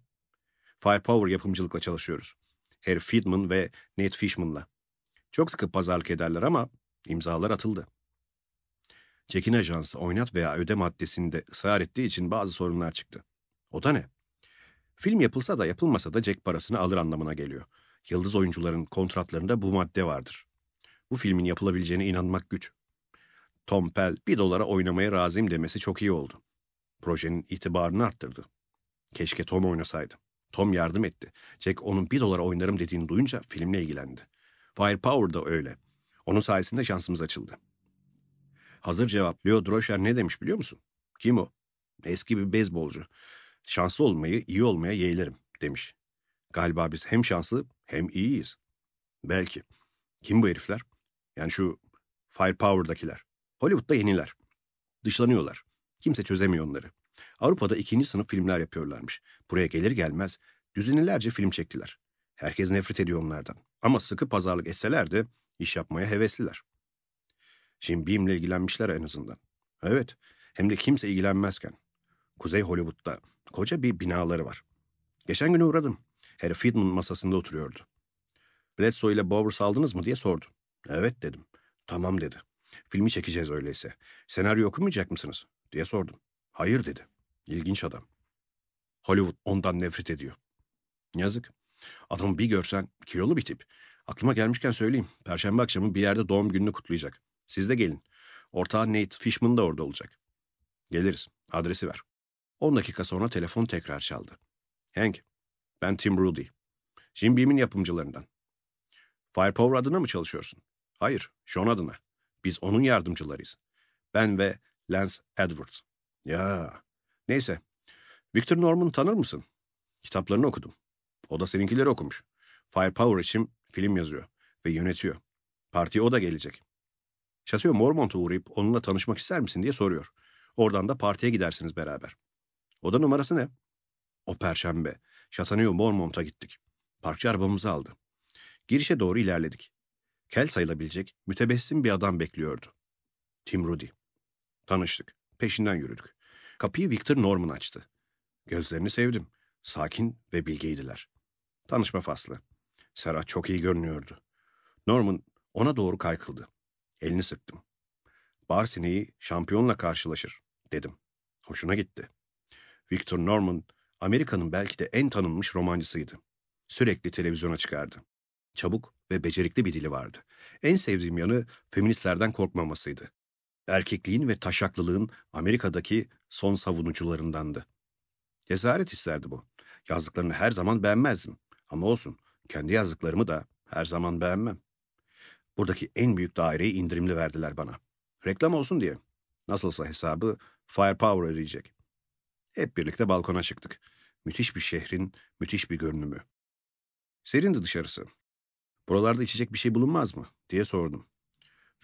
Firepower yapımcılıkla çalışıyoruz. Harry Friedman ve Nate Fishman'la. Çok sıkı pazarlık ederler ama imzalar atıldı. Jack'in ajansı oynat veya öde maddesinde ısrar ettiği için bazı sorunlar çıktı. O da ne? Film yapılsa da yapılmasa da Jack parasını alır anlamına geliyor. Yıldız oyuncuların kontratlarında bu madde vardır. Bu filmin yapılabileceğine inanmak güç. Tom Pell bir dolara oynamaya razıyım demesi çok iyi oldu. Projenin itibarını arttırdı. Keşke Tom oynasaydı. Tom yardım etti. Jack onun bir dolara oynarım dediğini duyunca filmle ilgilendi. Firepower da öyle. Onun sayesinde şansımız açıldı. Hazır cevap. Leo Droscher ne demiş biliyor musun? Kim o? Eski bir beyzbolcu. Şanslı olmayı, iyi olmaya yeğlerim demiş. Galiba biz hem şanslı hem iyiyiz. Belki. Kim bu herifler? Yani şu Firepower'dakiler. Hollywood'da yeniler. Dışlanıyorlar. Kimse çözemiyor onları. Avrupa'da ikinci sınıf filmler yapıyorlarmış. Buraya gelir gelmez düzinelerce film çektiler. Herkes nefret ediyor onlardan. Ama sıkı pazarlık etseler de iş yapmaya hevesliler. Jim Beam'le ilgilenmişler en azından. Evet, hem de kimse ilgilenmezken. Kuzey Hollywood'da koca bir binaları var. Geçen gün uğradım. Harry Friedman masasında oturuyordu. Bledsoe ile Bowers aldınız mı diye sordu. Evet dedim. Tamam dedi. Filmi çekeceğiz öyleyse. Senaryo okumayacak mısınız? diye sordum. Hayır dedi. İlginç adam. Hollywood ondan nefret ediyor. Yazık. Adamı bir görsen kilolu bir tip. Aklıma gelmişken söyleyeyim. Perşembe akşamı bir yerde doğum gününü kutlayacak. Siz de gelin. Ortağı Nate Fishman da orada olacak. Geliriz. Adresi ver. 10 dakika sonra telefon tekrar çaldı. Hank, ben Tim Rudy. Jim Beam'in yapımcılarından. Firepower adına mı çalışıyorsun? Hayır, Sean adına. Biz onun yardımcılarıyız. Ben ve Lance Edwards. Ya, neyse. Victor Norman tanır mısın? Kitaplarını okudum. O da seninkileri okumuş. Firepower için film yazıyor ve yönetiyor. Partiye o da gelecek. Chateau Mormont'a uğrayıp onunla tanışmak ister misin diye soruyor. Oradan da partiye gidersiniz beraber. O da numarası ne? O perşembe. Chateau Mormont'a gittik. Parkçı arabamızı aldı. Girişe doğru ilerledik. Kel sayılabilecek mütebessim bir adam bekliyordu. Tim Rudy. Tanıştık. Peşinden yürüdük. Kapıyı Victor Norman açtı. Gözlerini sevdim. Sakin ve bilgeydiler. Tanışma faslı. Serhat çok iyi görünüyordu. Norman ona doğru kaykıldı. Elini sıktım. Bar şampiyonla karşılaşır, dedim. Hoşuna gitti. Victor Norman, Amerika'nın belki de en tanınmış romancısıydı. Sürekli televizyona çıkardı. Çabuk ve becerikli bir dili vardı. En sevdiğim yanı feministlerden korkmamasıydı. Erkekliğin ve taşaklılığın Amerika'daki son savunucularındandı. Cesaret isterdi bu. Yazdıklarını her zaman beğenmezdim. Ama olsun, kendi yazdıklarımı da her zaman beğenmem. Buradaki en büyük daireyi indirimli verdiler bana. Reklam olsun diye. Nasılsa hesabı Firepower ödeyecek. Hep birlikte balkona çıktık. Müthiş bir şehrin, müthiş bir görünümü. Serindi dışarısı. Buralarda içecek bir şey bulunmaz mı? diye sordum.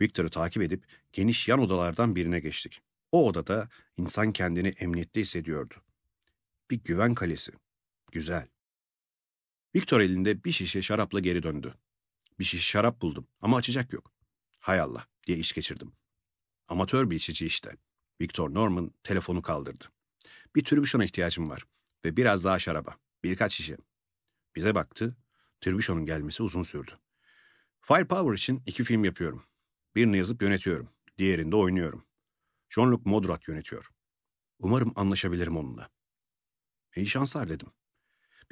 Victor'ı takip edip geniş yan odalardan birine geçtik. O odada insan kendini emniyette hissediyordu. Bir güven kalesi. Güzel. Victor elinde bir şişe şarapla geri döndü. Bir şişe şarap buldum ama açacak yok. Hay Allah diye iş geçirdim. Amatör bir içici işte. Victor Norman telefonu kaldırdı. Bir türbüşona ihtiyacım var ve biraz daha şaraba. Birkaç şişe. Bize baktı. Türbüşonun gelmesi uzun sürdü. Firepower için iki film yapıyorum. Birini yazıp yönetiyorum. Diğerinde oynuyorum. Jean-Luc Modrat yönetiyor. Umarım anlaşabilirim onunla. İyi şanslar dedim.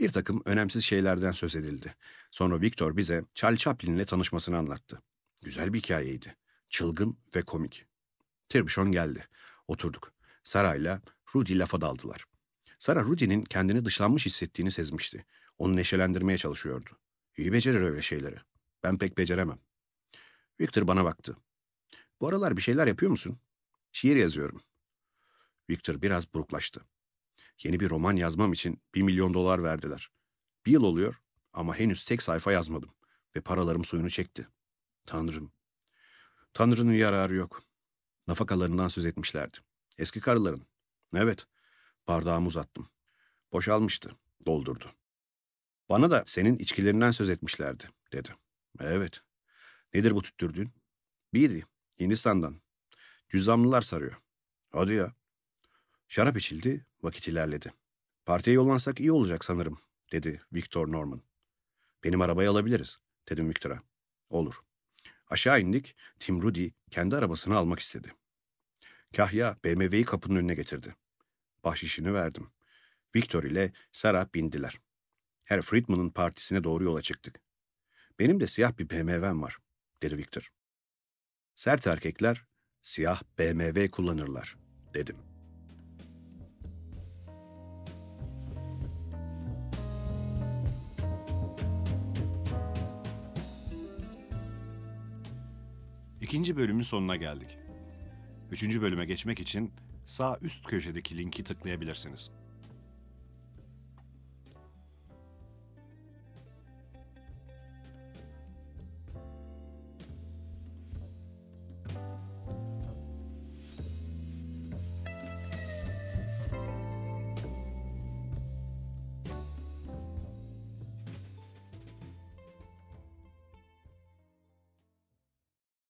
Bir takım önemsiz şeylerden söz edildi. Sonra Victor bize Charlie Chaplin'le tanışmasını anlattı. Güzel bir hikayeydi. Çılgın ve komik. Tirbüşon geldi. Oturduk. Sara'yla Rudy lafa daldılar. Sara Rudy'nin kendini dışlanmış hissettiğini sezmişti. Onu neşelendirmeye çalışıyordu. İyi becerir öyle şeyleri. Ben pek beceremem. Victor bana baktı. Bu aralar bir şeyler yapıyor musun? Şiir yazıyorum. Victor biraz buruklaştı. Yeni bir roman yazmam için bir milyon dolar verdiler. Bir yıl oluyor ama henüz tek sayfa yazmadım ve paralarım suyunu çekti. Tanrım. Tanrı'nın yararı yok. Nafakalarından söz etmişlerdi. Eski karıların. Evet. Bardağımı uzattım. Boşalmıştı. Doldurdu. Bana da senin içkilerinden söz etmişlerdi, dedi. Evet. Nedir bu tüttürdüğün? Biri. Hindistan'dan. Cüzzamlılar sarıyor. Hadi ya. Şarap içildi, vakit ilerledi. Partiye yollansak iyi olacak sanırım, dedi Victor Norman. Benim arabayı alabiliriz, dedim Victor'a. Olur. Aşağı indik, Tim Rudy kendi arabasını almak istedi. Kahya BMW'yi kapının önüne getirdi. Bahşişini verdim. Victor ile Sarah bindiler. Herr Friedman'ın partisine doğru yola çıktık. Benim de siyah bir BMW'm var, dedi Victor. Sert erkekler siyah BMW kullanırlar, dedim. İkinci bölümün sonuna geldik. Üçüncü bölüme geçmek için sağ üst köşedeki linki tıklayabilirsiniz.